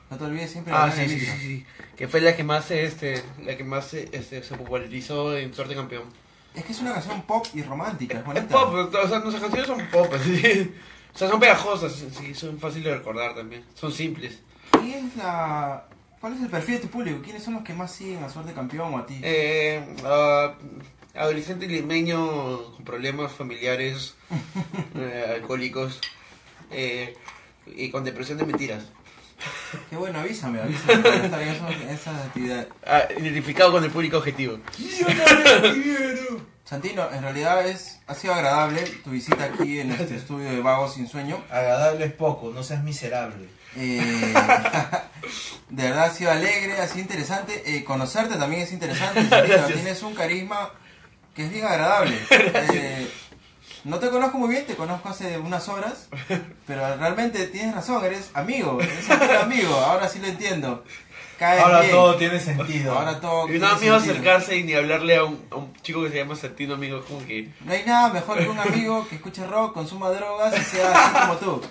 No te olvides siempre Ah, de sí, sí, sí, sí. Que fue la que más este, la que más este, se popularizó en Suerte Campeón. Es que es una canción pop y romántica, es pop, o sea, nuestras canciones son pop, así. O sea, son pegajosas, sí, son fáciles de recordar también. Son simples. ¿Quién es la... ¿Cuál es el perfil de tu público? ¿Quiénes son los que más siguen a Suerte Campeón o a ti? Eh, ah, adolescente limeño con problemas familiares, [LAUGHS] eh, alcohólicos eh, y con depresión de mentiras. Qué bueno, avísame, avísame para estar en. Ah, identificado con el público objetivo. Santino, en realidad es, ha sido agradable tu visita aquí en este estudio de Vagos Sin Sueño. Agradable es poco, no seas miserable. Eh, [LAUGHS] de verdad ha sido alegre, ha sido interesante. Eh, conocerte también es interesante. Santino. [LAUGHS] Tienes un carisma que es bien agradable. [LAUGHS] Eh, no te conozco muy bien, te conozco hace unas horas, pero realmente tienes razón, eres amigo, eres un amigo, ahora sí lo entiendo. Caes Ahora bien. todo tiene sentido. Ahora todo Y no tiene amigo sentido. acercarse y ni hablarle a un, a un chico que se llama Santino, amigo, como que... No hay nada mejor que un amigo que escuche rock, consuma drogas y sea así como tú.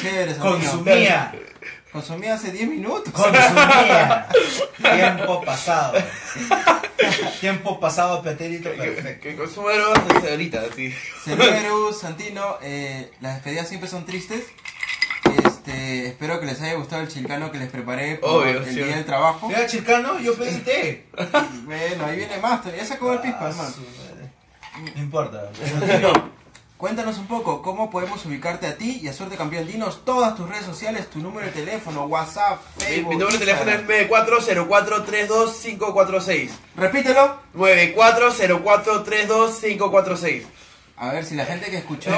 Chévere, Santino. Consumía. Consumí hace 10 minutos. Consumía. Tiempo pasado. Tiempo pasado, pretérito perfecto. Que consuma drogas desde ahorita, así. Cerberus, Santino, eh, las despedidas siempre son tristes. Este, espero que les haya gustado el chilcano que les preparé por Obvio, el sí. día del trabajo. Mira, chilcano, yo pedí té. [LAUGHS] Bueno, ahí viene más. Ya se acabó el pispa, Ah, hermano. madre. No importa. [LAUGHS] Cuéntanos un poco cómo podemos ubicarte a ti y a Suerte Campeón. Dinos todas tus redes sociales, tu número de teléfono, WhatsApp, Mi, Facebook. mi número de teléfono es Instagram. 9404325546. Repítelo. 9404325546. A ver, si la gente que escuchó,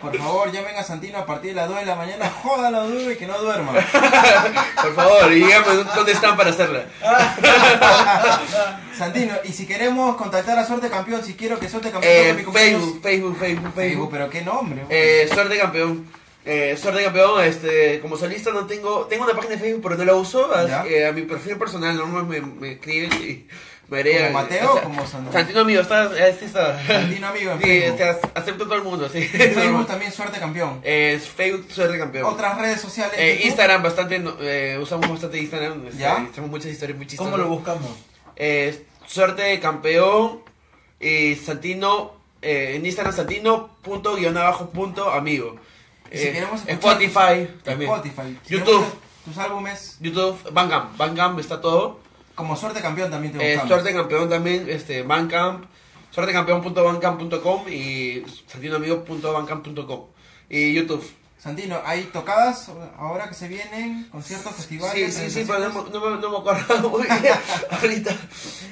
por favor, llamen a Santino a partir de las 2 de la mañana, jódalo duro y que no duerma. [LAUGHS] Por favor, y díganme dónde están para hacerla. [LAUGHS] Santino, y si queremos contactar a Suerte Campeón, si quiero que Suerte Campeón Eh, Facebook, Facebook, Facebook, Facebook, Facebook. pero qué nombre. Eh, suerte campeón. Eh, suerte campeón, este, como solista no tengo, tengo una página de Facebook pero no la uso, a, eh, a mi perfil personal no me, me escriben y me agrega. ¿Como Mateo o como Santino? Santino amigo, está, eh, está. Santino amigo en Sí, este, acepto todo el mundo, sí. Facebook [LAUGHS] también Suerte Campeón. Eh, Facebook suerte campeón. Otras redes sociales. Eh. Instagram bastante, eh, usamos bastante Instagram, este, ¿Ya? Tenemos muchas historias muy chistosas. ¿Cómo lo buscamos? Eh, suerte campeón y Santino eh, en Instagram Santino punto guion abajo punto amigo Y si Eh, queremos escuchar Spotify también Spotify. Si YouTube. Tus álbumes, YouTube Bandcamp Bandcamp está todo como Suerte Campeón también te eh, buscamos. suerte campeón también este Bandcamp suertecampeón.bandcamp.com y santinoamigo.bandcamp.com y YouTube Santino, ¿hay tocadas ahora que se vienen? ¿Conciertos, festivales? sí sí sí pero no, me- no, me- no me acuerdo [LAUGHS] muy bien ahorita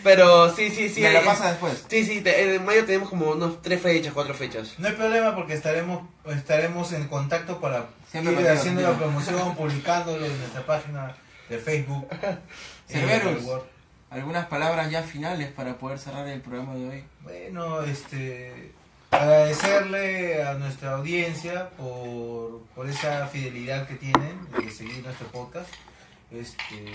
pero sí sí sí Me la eh, pasa después. Sí, sí, te- en mayo tenemos como unos tres fechas, cuatro fechas. No hay problema porque estaremos estaremos en contacto para Siempre ir haciendo la promoción, publicándolo en nuestra página de Facebook. [LAUGHS] Cerberus. Eh. Algunas palabras ya finales para poder cerrar el programa de hoy. Bueno, este agradecerle a nuestra audiencia por, por esa fidelidad que tienen de seguir nuestro podcast. Este,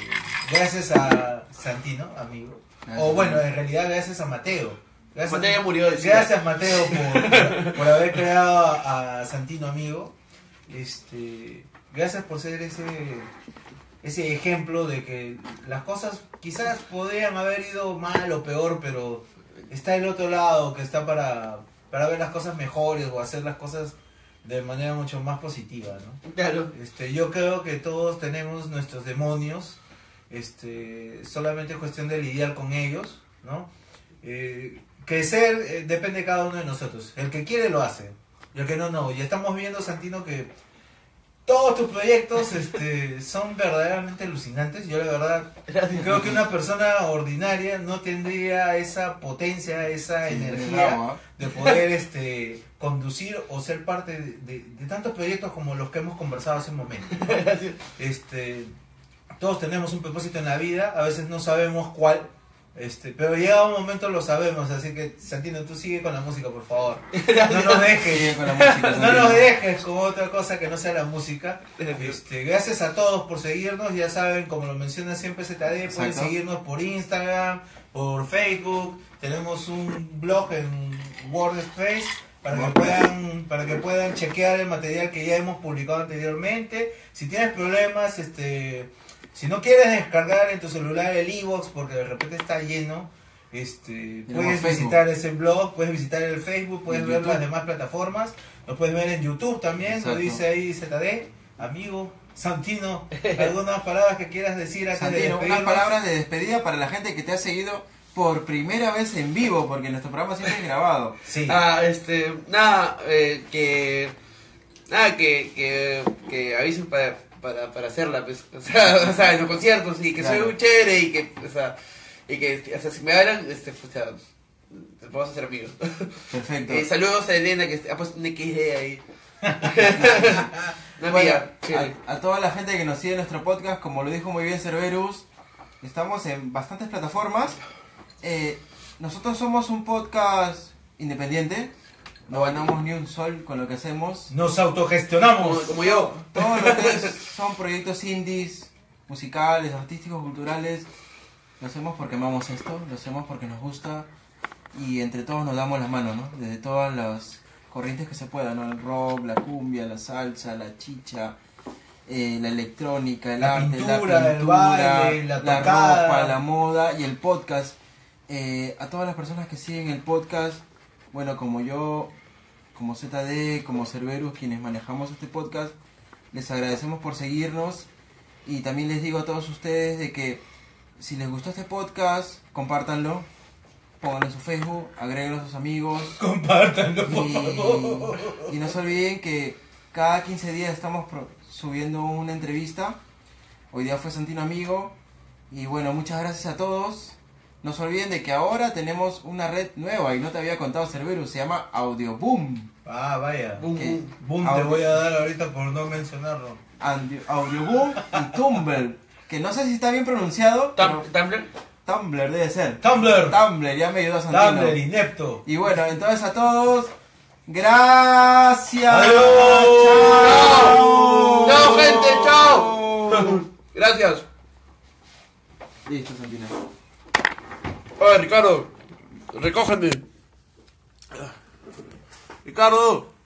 gracias a Santino, amigo. Gracias. o bueno, en realidad gracias a Mateo. Gracias, Mateo ya murió de Gracias Mateo por, por haber creado a, a Santino amigo. Este, gracias por ser ese ese ejemplo de que las cosas quizás podrían haber ido mal o peor, pero está el otro lado que está para, para ver las cosas mejores o hacer las cosas de manera mucho más positiva, ¿no? Claro. Este, yo creo que todos tenemos nuestros demonios, este, solamente es cuestión de lidiar con ellos, ¿no? Eh, crecer eh, depende de cada uno de nosotros. El que quiere lo hace. Y el que no, no. Y estamos viendo, Santino, que todos tus proyectos este, son verdaderamente alucinantes. Yo la verdad creo que una persona ordinaria no tendría esa potencia, esa Sí, energía ¿ah? de poder este, conducir o ser parte de, de- de tantos proyectos como los que hemos conversado hace un momento. [LAUGHS] Este, todos tenemos un propósito en la vida, a veces no sabemos cuál, este, pero llega un momento lo sabemos, así que Santino, tú sigue con la música, por favor. [LAUGHS] No nos dejes. Sigue con la música, No nos dejes con otra cosa que no sea la música. Este, gracias a todos por seguirnos. Ya saben, como lo menciona siempre ZD, pueden seguirnos por Instagram, por Facebook. Tenemos un blog en WordSpace para que puedan para que puedan chequear el material que ya hemos publicado anteriormente. Si tienes problemas, este si no quieres descargar en tu celular el iVoox porque de repente está lleno, este, puedes visitar ese blog, puedes visitar el Facebook, puedes ver YouTube. las demás plataformas, nos puedes ver en YouTube también, lo Exacto. dice ahí ZD, amigo, Santino, [LAUGHS] algunas palabras que quieras decir antes de Santino, unas despedirnos. palabras de despedida para la gente que te ha seguido por primera vez en vivo, porque nuestro programa siempre es grabado. Sí. Ah, este, nada, eh, que, nada, que, que, que avisen para, para, para hacerla, pues, o sea, [LAUGHS] o sea, en los conciertos, y que soy muy chévere, y que, o sea, y que, o sea, si me hablan, este, pues, o sea, vamos a ser amigos. Perfecto. [LAUGHS] Eh, saludos a Elena, que ha puesto un XD ahí. [LAUGHS] Una Bueno, a, a toda la gente que nos sigue en nuestro podcast, como lo dijo muy bien Cerberus, estamos en bastantes plataformas. Eh, nosotros somos un podcast independiente, no ganamos ni un sol con lo que hacemos. Nos como, autogestionamos. como yo. Todo lo que es- son proyectos indies, musicales, artísticos, culturales. Lo hacemos porque amamos esto, lo hacemos porque nos gusta y entre todos nos damos la mano, ¿no? Desde todas las corrientes que se puedan, ¿no? El rock, la cumbia, la salsa, la chicha, eh, la electrónica, el La arte, pintura, la el pintura, baile, la ropa, la moda y el podcast. Eh, a todas las personas que siguen el podcast, bueno, como yo, como ZD, como Cerberus, quienes manejamos este podcast, les agradecemos por seguirnos y también les digo a todos ustedes de que si les gustó este podcast, compártanlo, pónganlo en su Facebook, agréguenlo a sus amigos [LAUGHS] Compártanlo, por favor. y, y no se olviden que cada 15 días estamos subiendo una entrevista. Hoy día fue Santino Amigo. Y bueno, muchas gracias a todos. No se olviden de que ahora tenemos una red nueva y no te había contado Cerberus, se llama Audio Boom. Ah, vaya. Boom, ¿Qué? boom. Boom, te voy a dar ahorita por no mencionarlo. Audio, Audio Boom y Tumblr. Que no sé si está bien pronunciado, pero Tumblr. Tumblr debe ser. Tumblr. Tumblr, ya me ayudó Santino. Tumblr, inepto. Y bueno, entonces a todos, gracias. Adiós. Chao. Chao, gente, chao. [LAUGHS] Gracias. Listo, Santino. Oye, Ricardo, recógeme. Ricardo.